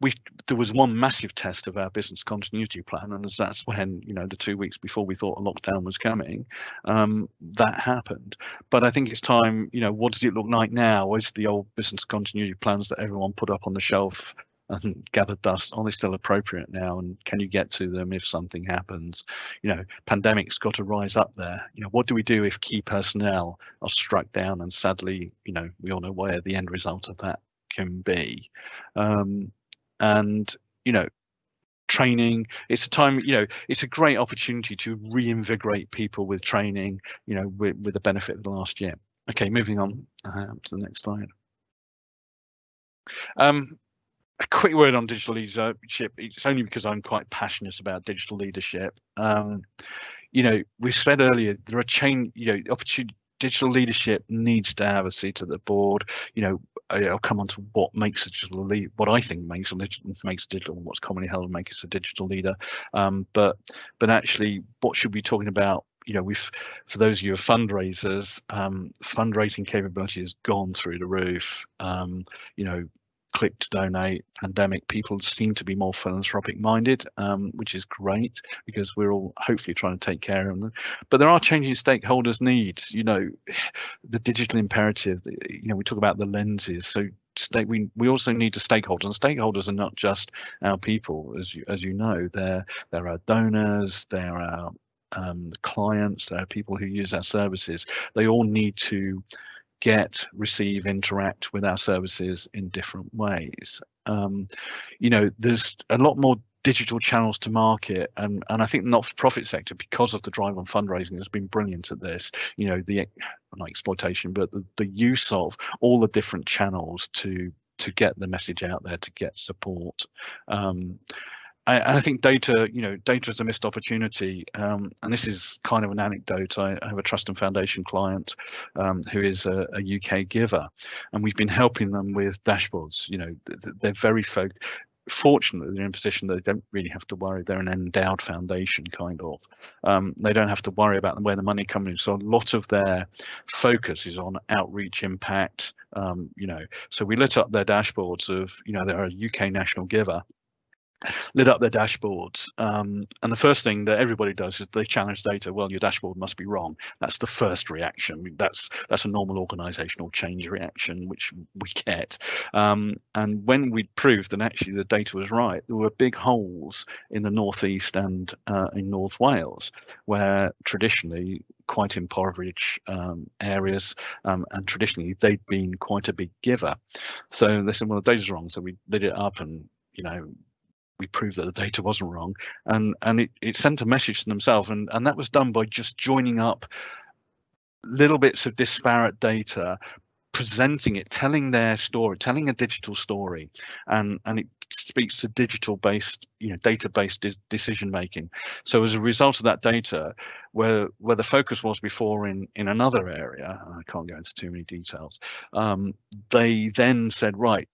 we there was one massive test of our business continuity plan and that's when you know the two weeks before we thought a lockdown was coming um, that happened. But i think it's time you know what does it look like now is the old business continuity plans that everyone put up on the shelf and gathered dust are they still appropriate now? And can you get to them if something happens? You know pandemic's got to rise up there. You know what do we do if key personnel are struck down? And sadly you know we all know where the end result of that can be. Um, and you know training it's a time you know it's a great opportunity to reinvigorate people with training you know with, with the benefit of the last year. Okay moving on uh, to the next slide. Um, a quick word on digital leadership. It's only because I'm quite passionate about digital leadership. Um, you know, we said earlier there are change, you know, opportunity. Digital leadership needs to have a seat at the board. You know, I'll come on to what makes a digital lead, what I think makes a makes digital, what's commonly held makes a digital leader. Um, but but actually, what should we be talking about you know, we've for those of you who are fundraisers, um, fundraising capability has gone through the roof. Um, you know, click to donate. Pandemic people seem to be more philanthropic minded um, which is great because we're all hopefully trying to take care of them. But there are changing stakeholders needs. You know the digital imperative you know we talk about the lenses. So we we also need to stakeholders and stakeholders are not just our people as you as you know. They're there are donors there are um, clients there are people who use our services. They all need to get, receive, interact with our services in different ways. Um, you know, there's a lot more digital channels to market and and I think the not-for-profit sector because of the drive on fundraising has been brilliant at this you know the not exploitation but the, the use of all the different channels to to get the message out there to get support um, I, I, think data, you know, data is a missed opportunity. Um, and this is kind of an anecdote. I, I have a trust and foundation client um, who is a, a, UK giver, and we've been helping them with dashboards. You know, they're very folk. Fortunately, they're in a position that they don't really have to worry. They're an endowed foundation, kind of. Um, they don't have to worry about where the money comes in. So a lot of their focus is on outreach, impact. Um, you know, so we lit up their dashboards of, you know, they're a UK national giver lit up their dashboards. Um, and the first thing that everybody does is they challenge data well your dashboard must be wrong. That's the first reaction. That's that's a normal organizational change reaction which we get. Um, and when we proved that actually the data was right there were big holes in the northeast and uh, in north wales where traditionally quite impoverished um, areas um, and traditionally they'd been quite a big giver. So they said well the data's wrong so we lit it up and you know we proved that the data wasn't wrong. And and it, it sent a message to themselves. And and that was done by just joining up little bits of disparate data presenting it telling their story telling a digital story. And and it speaks to digital based you know data based de decision making so as a result of that data where where the focus was before in in another area i can't go into too many details um, they then said right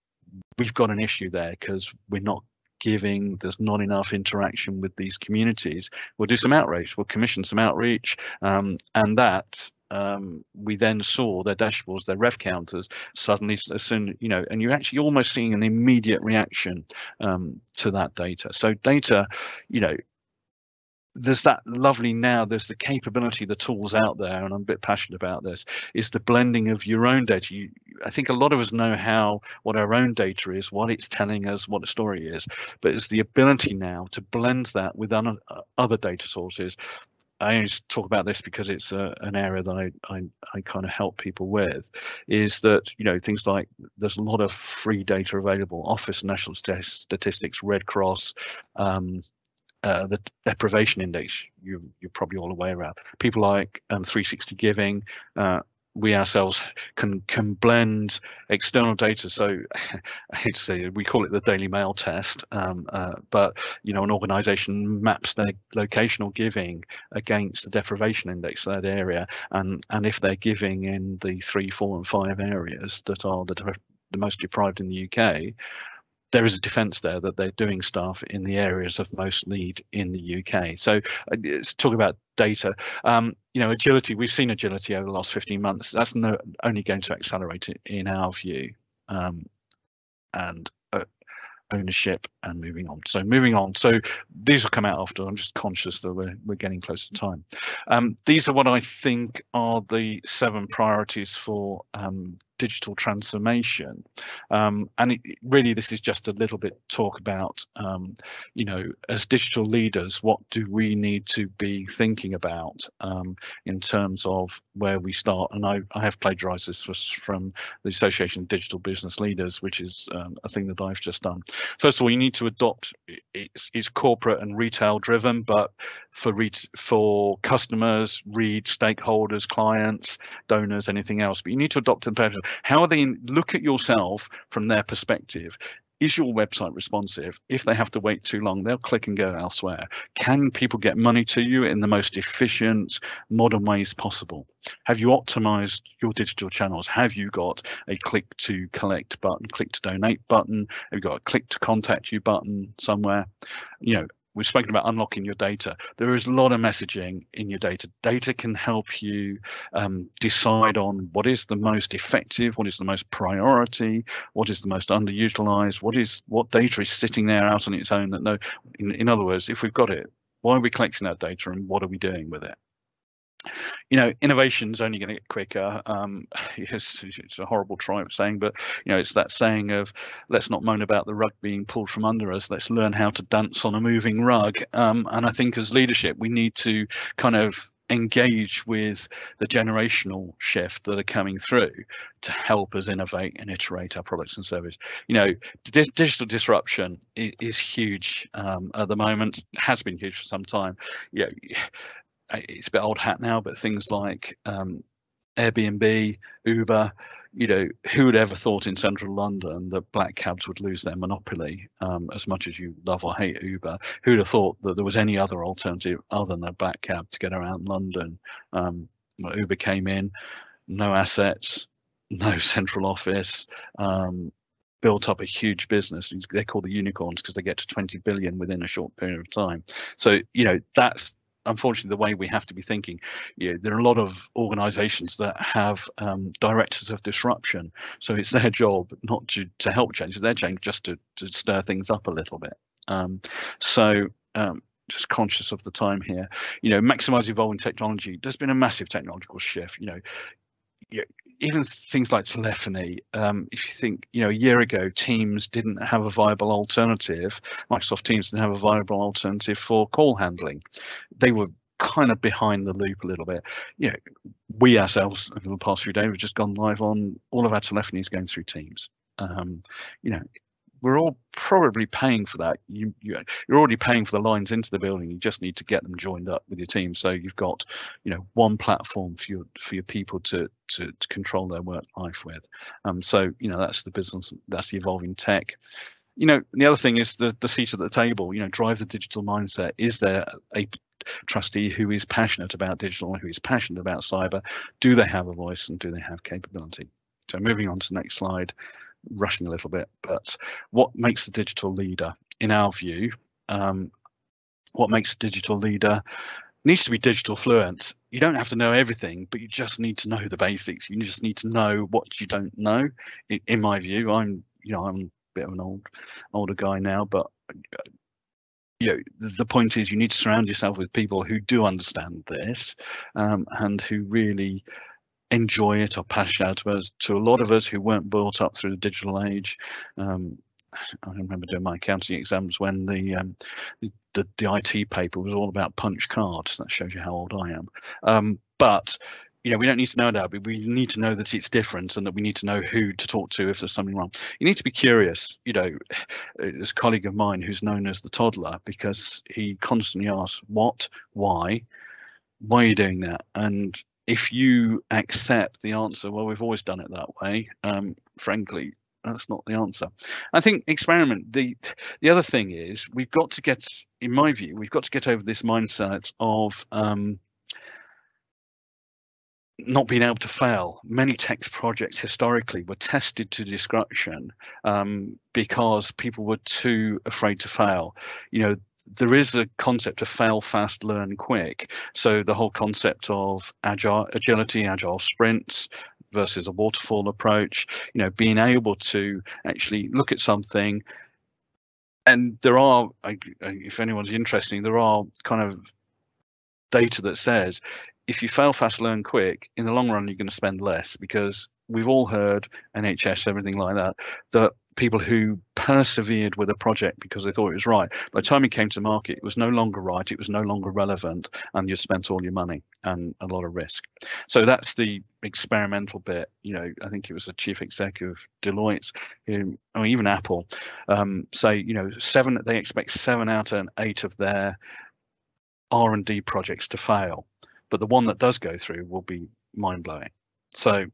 we've got an issue there because we're not giving, there's not enough interaction with these communities, we'll do some outreach, we'll commission some outreach, um, and that um, we then saw their dashboards, their rev counters suddenly as soon, you know, and you're actually almost seeing an immediate reaction um, to that data. So data, you know, there's that lovely now there's the capability the tools out there and i'm a bit passionate about this is the blending of your own data. You, i think a lot of us know how what our own data is what it's telling us what the story is but it's the ability now to blend that with uh, other data sources. I only talk about this because it's a, an area that I, I, I kind of help people with is that, you know, things like there's a lot of free data available, Office National Statistics, Red Cross, um, uh, the deprivation index you, you're probably all aware of. People like um, 360 Giving, uh, we ourselves can can blend external data. So I hate to say we call it the Daily Mail test, um, uh, but you know an organisation maps their locational giving against the deprivation index for that area, and and if they're giving in the three, four, and five areas that are the the most deprived in the UK, there is a defence there that they're doing stuff in the areas of most need in the UK. So uh, let's about data. Um, you know, agility. We've seen agility over the last 15 months. That's no, only going to accelerate it in our view. Um, and uh, ownership and moving on. So moving on. So these will come out after. I'm just conscious that we're we're getting close to time. Um, these are what I think are the seven priorities for um, digital transformation. Um, and it, really, this is just a little bit talk about, um, you know, as digital leaders, what do we need to be thinking about um, in terms of where we start? And I, I have plagiarized this from the Association of Digital Business Leaders, which is um, a thing that I've just done. First of all, you need to adopt, it's, it's corporate and retail driven, but for for customers, read stakeholders, clients, donors, anything else. But you need to adopt pattern. How are they look at yourself from their perspective? is your website responsive? If they have to wait too long, they'll click and go elsewhere. Can people get money to you in the most efficient, modern ways possible? Have you optimized your digital channels? Have you got a click to collect button, click to donate button? Have you got a click to contact you button somewhere? You know, we've spoken about unlocking your data. There is a lot of messaging in your data. Data can help you um, decide on what is the most effective, what is the most priority, what is the most underutilized, what is what data is sitting there out on its own that no, in, in other words, if we've got it, why are we collecting that data and what are we doing with it? You know, innovation's only going to get quicker. Um, it's, it's, a horrible triumph saying, but you know, it's that saying of let's not moan about the rug being pulled from under us. Let's learn how to dance on a moving rug. Um, and I think as leadership, we need to kind of engage with the generational shift that are coming through to help us innovate and iterate our products and services. You know, di digital disruption is, is huge um, at the moment, has been huge for some time. Yeah, it's a bit old hat now, but things like um, Airbnb, Uber, you know, who would ever thought in central London that black cabs would lose their monopoly um, as much as you love or hate Uber? Who would have thought that there was any other alternative other than a black cab to get around London? Um, Uber came in, no assets, no central office, um, built up a huge business. They're called the unicorns because they get to 20 billion within a short period of time. So, you know, that's unfortunately the way we have to be thinking. You know, there are a lot of organizations that have um, directors of disruption. So it's their job not to, to help change, it's their change just to, to stir things up a little bit. Um, so um, just conscious of the time here, you know, maximize evolving technology. There's been a massive technological shift. You know, even things like telephony, um, if you think, you know, a year ago, Teams didn't have a viable alternative. Microsoft Teams didn't have a viable alternative for call handling. They were kind of behind the loop a little bit. You know, we ourselves over the past few days have just gone live on all of our telephony is going through Teams. Um, you know, we're all probably paying for that. You, you you're already paying for the lines into the building. You just need to get them joined up with your team. So you've got, you know, one platform for your for your people to to, to control their work life with. Um, so you know that's the business. That's the evolving tech. You know, the other thing is the the seat at the table. You know, drive the digital mindset. Is there a trustee who is passionate about digital, who is passionate about cyber? Do they have a voice and do they have capability? So moving on to the next slide rushing a little bit, but what makes the digital leader, in our view, um, what makes a digital leader needs to be digital fluent. You don't have to know everything, but you just need to know the basics. You just need to know what you don't know. In, in my view, I'm, you know, I'm a bit of an old, older guy now, but you know, the point is you need to surround yourself with people who do understand this um, and who really enjoy it or passionate about it. To a lot of us who weren't brought up through the digital age, um, I remember doing my accounting exams when the, um, the, the IT paper was all about punch cards. That shows you how old I am. Um, but you know, we don't need to know that, but we need to know that it's different and that we need to know who to talk to if there's something wrong. You need to be curious. You know, a colleague of mine who's known as the toddler because he constantly asks, "What? Why? Why are you doing that?" And if you accept the answer, well, we've always done it that way, um, frankly, that's not the answer. I think experiment. The the other thing is we've got to get, in my view, we've got to get over this mindset of um, not being able to fail. Many tech projects historically were tested to destruction um, because people were too afraid to fail. You know, there is a concept of fail fast, learn quick. So the whole concept of agile agility, agile sprints versus a waterfall approach, you know, being able to actually look at something. And there are, if anyone's interested, there are kind of data that says if you fail fast, learn quick, in the long run, you're going to spend less because we've all heard NHS, everything like that, that people who persevered with a project because they thought it was right. By the time it came to market, it was no longer right, it was no longer relevant, and you spent all your money and a lot of risk. So that's the experimental bit. You know, I think it was the chief executive Deloitte, who, even Apple, um, say, you know, seven. They expect seven out of eight of their R and D projects to fail, but the one that does go through will be mind blowing. So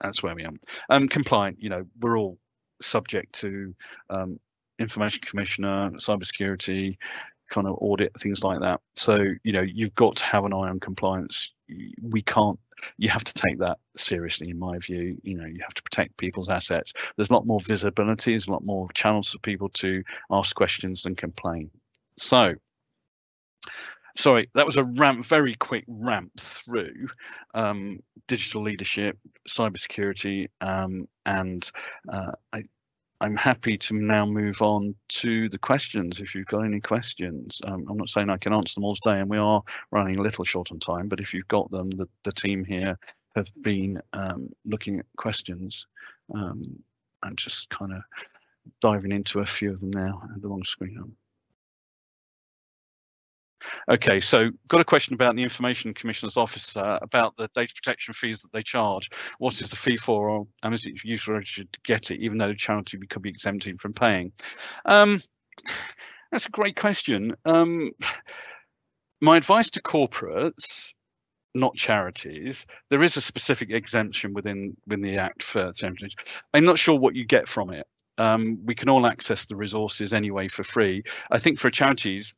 that's where we are. Um, compliant, you know, we're all subject to um, information commissioner, cybersecurity, kind of audit things like that. So you know you've got to have an eye on compliance. We can't. You have to take that seriously, in my view. You know you have to protect people's assets. There's a lot more visibility. There's a lot more channels for people to ask questions and complain. So sorry, that was a ramp, very quick ramp through um, digital leadership, cybersecurity, um, and uh, I, I'm happy to now move on to the questions. If you've got any questions, um, I'm not saying I can answer them all today, and we are running a little short on time. But if you've got them, the, the team here have been um, looking at questions um, and just kind of diving into a few of them now. I had the wrong screen on. Okay, so got a question about the Information Commissioner's Office uh, about the data protection fees that they charge. What is the fee for, and is it useful to get it, even though the charity could be exempted from paying? Um, that's a great question. Um, my advice to corporates not charities. There is a specific exemption within within the Act for charities. I'm not sure what you get from it. Um, we can all access the resources anyway for free. I think for charities,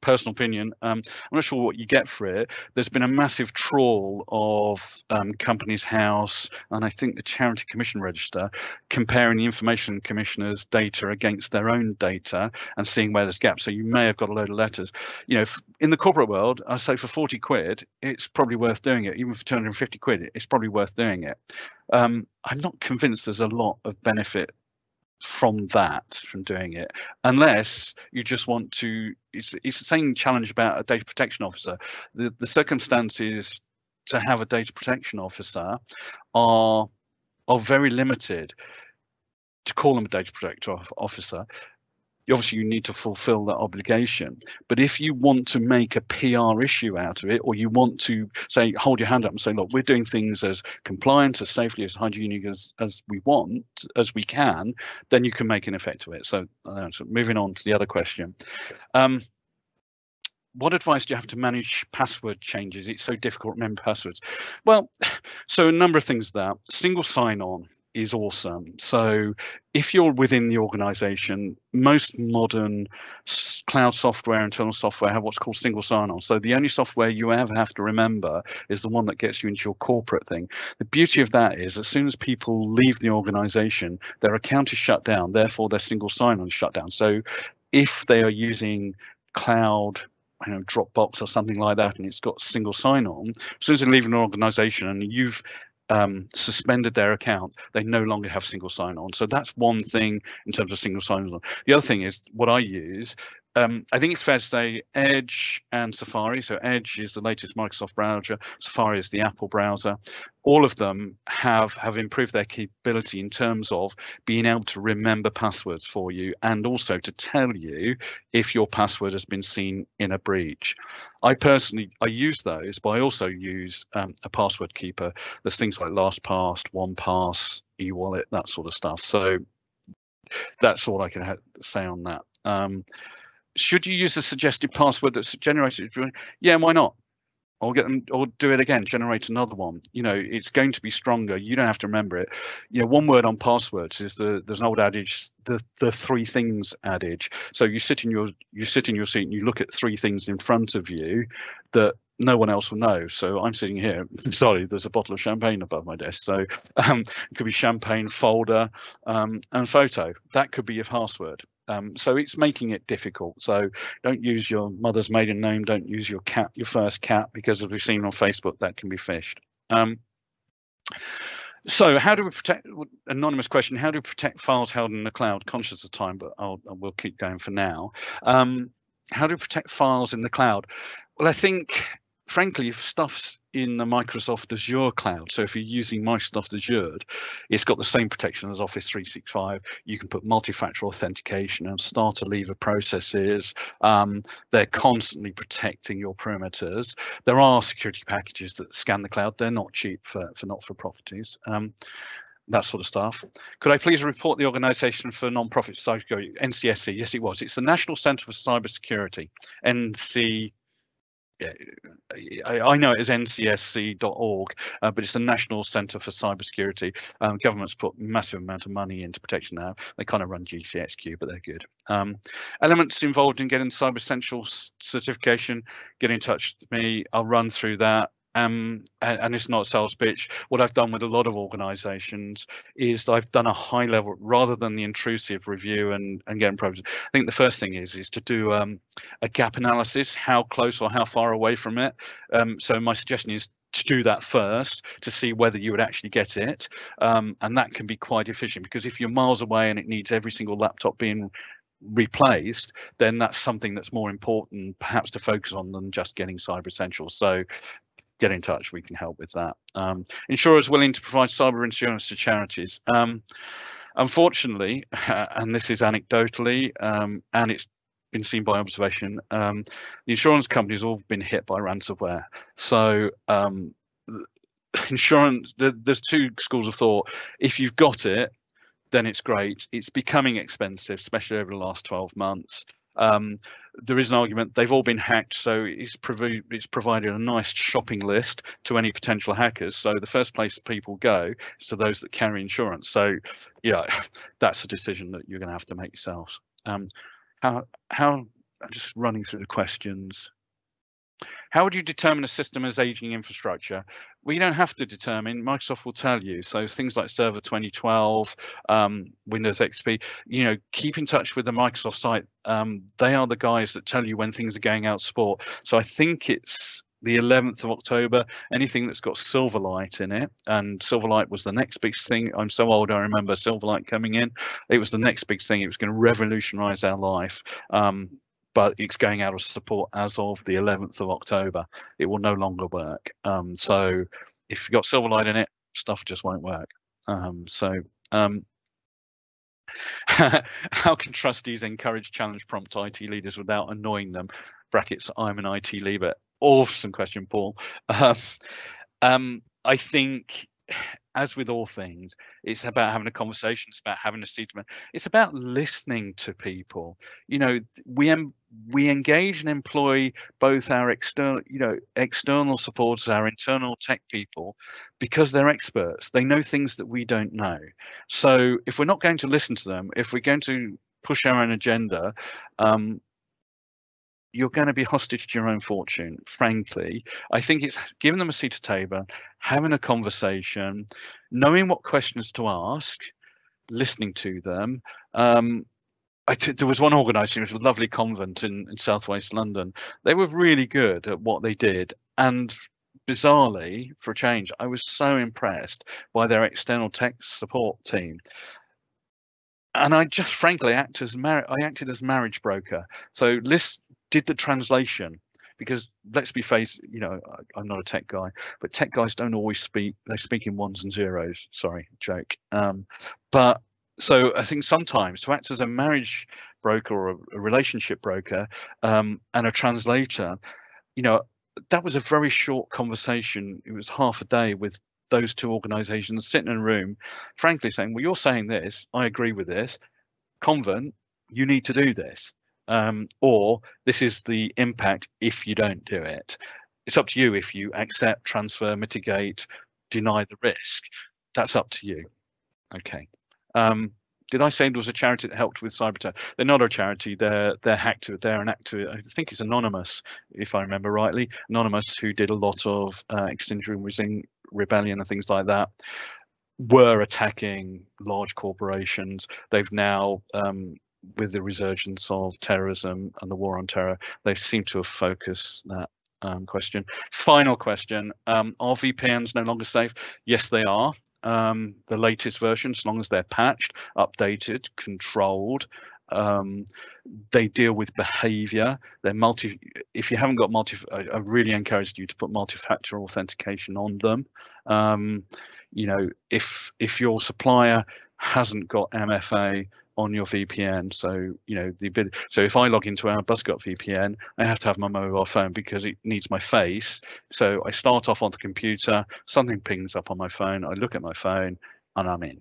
personal opinion, um, I'm not sure what you get for it. There's been a massive trawl of um, Companies House and I think the Charity Commission Register comparing the Information Commissioner's data against their own data and seeing where there's gaps. So you may have got a load of letters. You know, in the corporate world, I say for 40 quid, it's probably worth doing it. Even for 250 quid, it's probably worth doing it. Um, I'm not convinced there's a lot of benefit from that from doing it unless you just want to it's it's the same challenge about a data protection officer. The the circumstances to have a data protection officer are are very limited to call them a data protection officer obviously you need to fulfill that obligation. But if you want to make a PR issue out of it, or you want to say, hold your hand up and say, look, we're doing things as compliant, as safely, as hygienic as, as we want, as we can, then you can make an effect of it. So, uh, so moving on to the other question. Um, what advice do you have to manage password changes? It's so difficult to remember passwords. Well, so a number of things there. Single sign-on is awesome. So if you're within the organization, most modern cloud software, internal software have what's called single sign-on. So the only software you ever have to remember is the one that gets you into your corporate thing. The beauty of that is as soon as people leave the organization, their account is shut down, therefore their single sign-on is shut down. So if they are using cloud you know Dropbox or something like that, and it's got single sign-on. As soon as they leave an organization and you've um, suspended their account, they no longer have single sign-on. So that's one thing in terms of single sign-on. The other thing is what I use um, I think it's fair to say Edge and Safari. So Edge is the latest Microsoft browser. Safari is the Apple browser. All of them have have improved their capability in terms of being able to remember passwords for you and also to tell you if your password has been seen in a breach. I personally I use those, but I also use um, a password keeper. There's things like LastPass, OnePass, eWallet, that sort of stuff. So that's all I can say on that. Um, should you use a suggested password that's generated? Yeah, why not? Or get them, or do it again. Generate another one. You know, it's going to be stronger. You don't have to remember it. You know, one word on passwords is the there's an old adage, the the three things adage. So you sit in your you sit in your seat and you look at three things in front of you that no one else will know. So I'm sitting here. Sorry, there's a bottle of champagne above my desk. So um, it could be champagne, folder, um, and photo. That could be your password. Um, so it's making it difficult. So don't use your mother's maiden name. Don't use your cat, your first cat, because as we've seen on Facebook, that can be phished. Um, so how do we protect, anonymous question, how do we protect files held in the cloud? Conscious of time, but I'll, I will keep going for now. Um, how do we protect files in the cloud? Well, I think frankly, if stuff's in the Microsoft Azure cloud, so if you're using Microsoft Azure, it's got the same protection as Office 365. You can put multi-factor authentication and starter leaver processes. Um, they're constantly protecting your perimeters. There are security packages that scan the cloud. They're not cheap for, for not-for-profits. Um, that sort of stuff. Could I please report the Organisation for Non-Profit Cybersecurity, NCSC? Yes, it was. It's the National Centre for Cybersecurity, NC I, know it as ncsc.org, uh, but it's the National Centre for Cybersecurity. Um, government's put massive amount of money into protection now. They kind of run GCHQ, but they're good. Um, elements involved in getting Cyber Essentials certification, get in touch with me. I'll run through that um, and, and, it's not sales pitch. What I've done with a lot of organisations is I've done a high level rather than the intrusive review and and getting problems. I think the first thing is is to do um, a gap analysis, how close or how far away from it. Um, so my suggestion is to do that first to see whether you would actually get it, um, and that can be quite efficient because if you're miles away and it needs every single laptop being replaced, then that's something that's more important perhaps to focus on than just getting cyber essentials. So get in touch. We can help with that. Um, insurers willing to provide cyber insurance to charities. Um, unfortunately, and this is anecdotally, um, and it's been seen by observation, um, the insurance companies all been hit by ransomware. So um, insurance, there's two schools of thought. If you've got it, then it's great. It's becoming expensive, especially over the last 12 months. Um, there is an argument they've all been hacked, so it's, provi it's provided a nice shopping list to any potential hackers. So the first place people go is to those that carry insurance. So yeah, that's a decision that you're going to have to make yourselves. Um, how how just running through the questions. How would you determine a system as aging infrastructure? Well, you don't have to determine. Microsoft will tell you. So things like Server 2012, um, Windows XP, you know, keep in touch with the Microsoft site. Um, they are the guys that tell you when things are going out sport. So I think it's the 11th of October, anything that's got Silverlight in it, and Silverlight was the next big thing. I'm so old, I remember Silverlight coming in. It was the next big thing. It was going to revolutionize our life. Um, but it's going out of support as of the 11th of October. It will no longer work. Um, so if you've got Silverlight in it, stuff just won't work. Um, so um, how can trustees encourage challenge prompt IT leaders without annoying them? Brackets, I'm an IT leader. Awesome question, Paul. Um, um, I think as with all things, it's about having a conversation. It's about having a seat. It's about listening to people. You know, we we engage and employ both our external, you know, external supporters, our internal tech people, because they're experts. They know things that we don't know. So if we're not going to listen to them, if we're going to push our own agenda, um, you're going to be hostage to your own fortune, frankly. I think it's giving them a seat at the table, having a conversation, knowing what questions to ask, listening to them. Um, there was one organisation, it was a lovely convent in, in southwest London. They were really good at what they did. And bizarrely, for a change, I was so impressed by their external tech support team and I just frankly act as mar- I acted as marriage broker. So list did the translation because let's be faced, you know, I'm not a tech guy, but tech guys don't always speak. They speak in ones and zeros. Sorry, joke. Um, but so I think sometimes to act as a marriage broker or a, relationship broker um, and a translator, you know, that was a very short conversation. It was half a day with those two organizations sitting in a room, frankly saying, well, you're saying this, I agree with this. Convent, you need to do this um, or this is the impact if you don't do it. It's up to you if you accept, transfer, mitigate, deny the risk. That's up to you. Okay. Um, did I say there was a charity that helped with cyber attack? They're not a charity. They're they're hacked. They're an actor. I think it's anonymous, if I remember rightly. Anonymous, who did a lot of uh, extinction rebellion and things like that, were attacking large corporations. They've now um, with the resurgence of terrorism and the war on terror, they seem to have focused that um, question. Final question, um, are VPNs no longer safe? Yes, they are. Um, the latest version, as long as they're patched, updated, controlled, um, they deal with behavior. They're multi. If you haven't got multi, I, I really encourage you to put multi-factor authentication on them. Um, you know, if if your supplier hasn't got MFA on your VPN. So, you know, the ability, so if I log into our Buzzacott VPN, I have to have my mobile phone because it needs my face. So I start off on the computer, something pings up on my phone, I look at my phone and I'm in.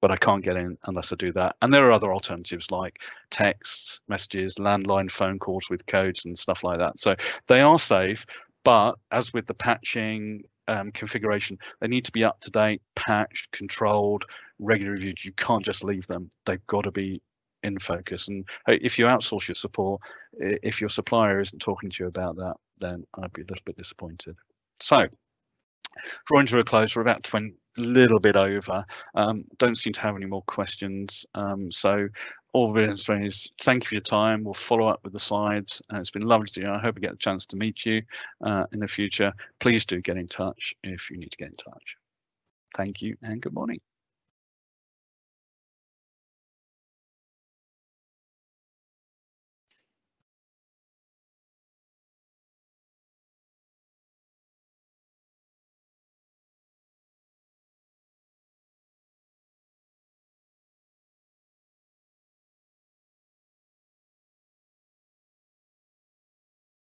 but I can't get in unless I do that. And there are other alternatives like texts, messages, landline phone calls with codes and stuff like that. So they are safe, but as with the patching um, configuration, they need to be up to date, patched, controlled, regularly reviewed. You can't just leave them. They've got to be in focus. And if you outsource your support, if your supplier isn't talking to you about that, then I'd be a little bit disappointed. So drawing to a close, we're about 20, little bit over. Um, don't seem to have any more questions. Um, so all we're saying is thank you for your time. We'll follow up with the slides. Uh, it's been lovely to you. I hope I get a chance to meet you uh, in the future. Please do get in touch if you need to get in touch. Thank you and good morning.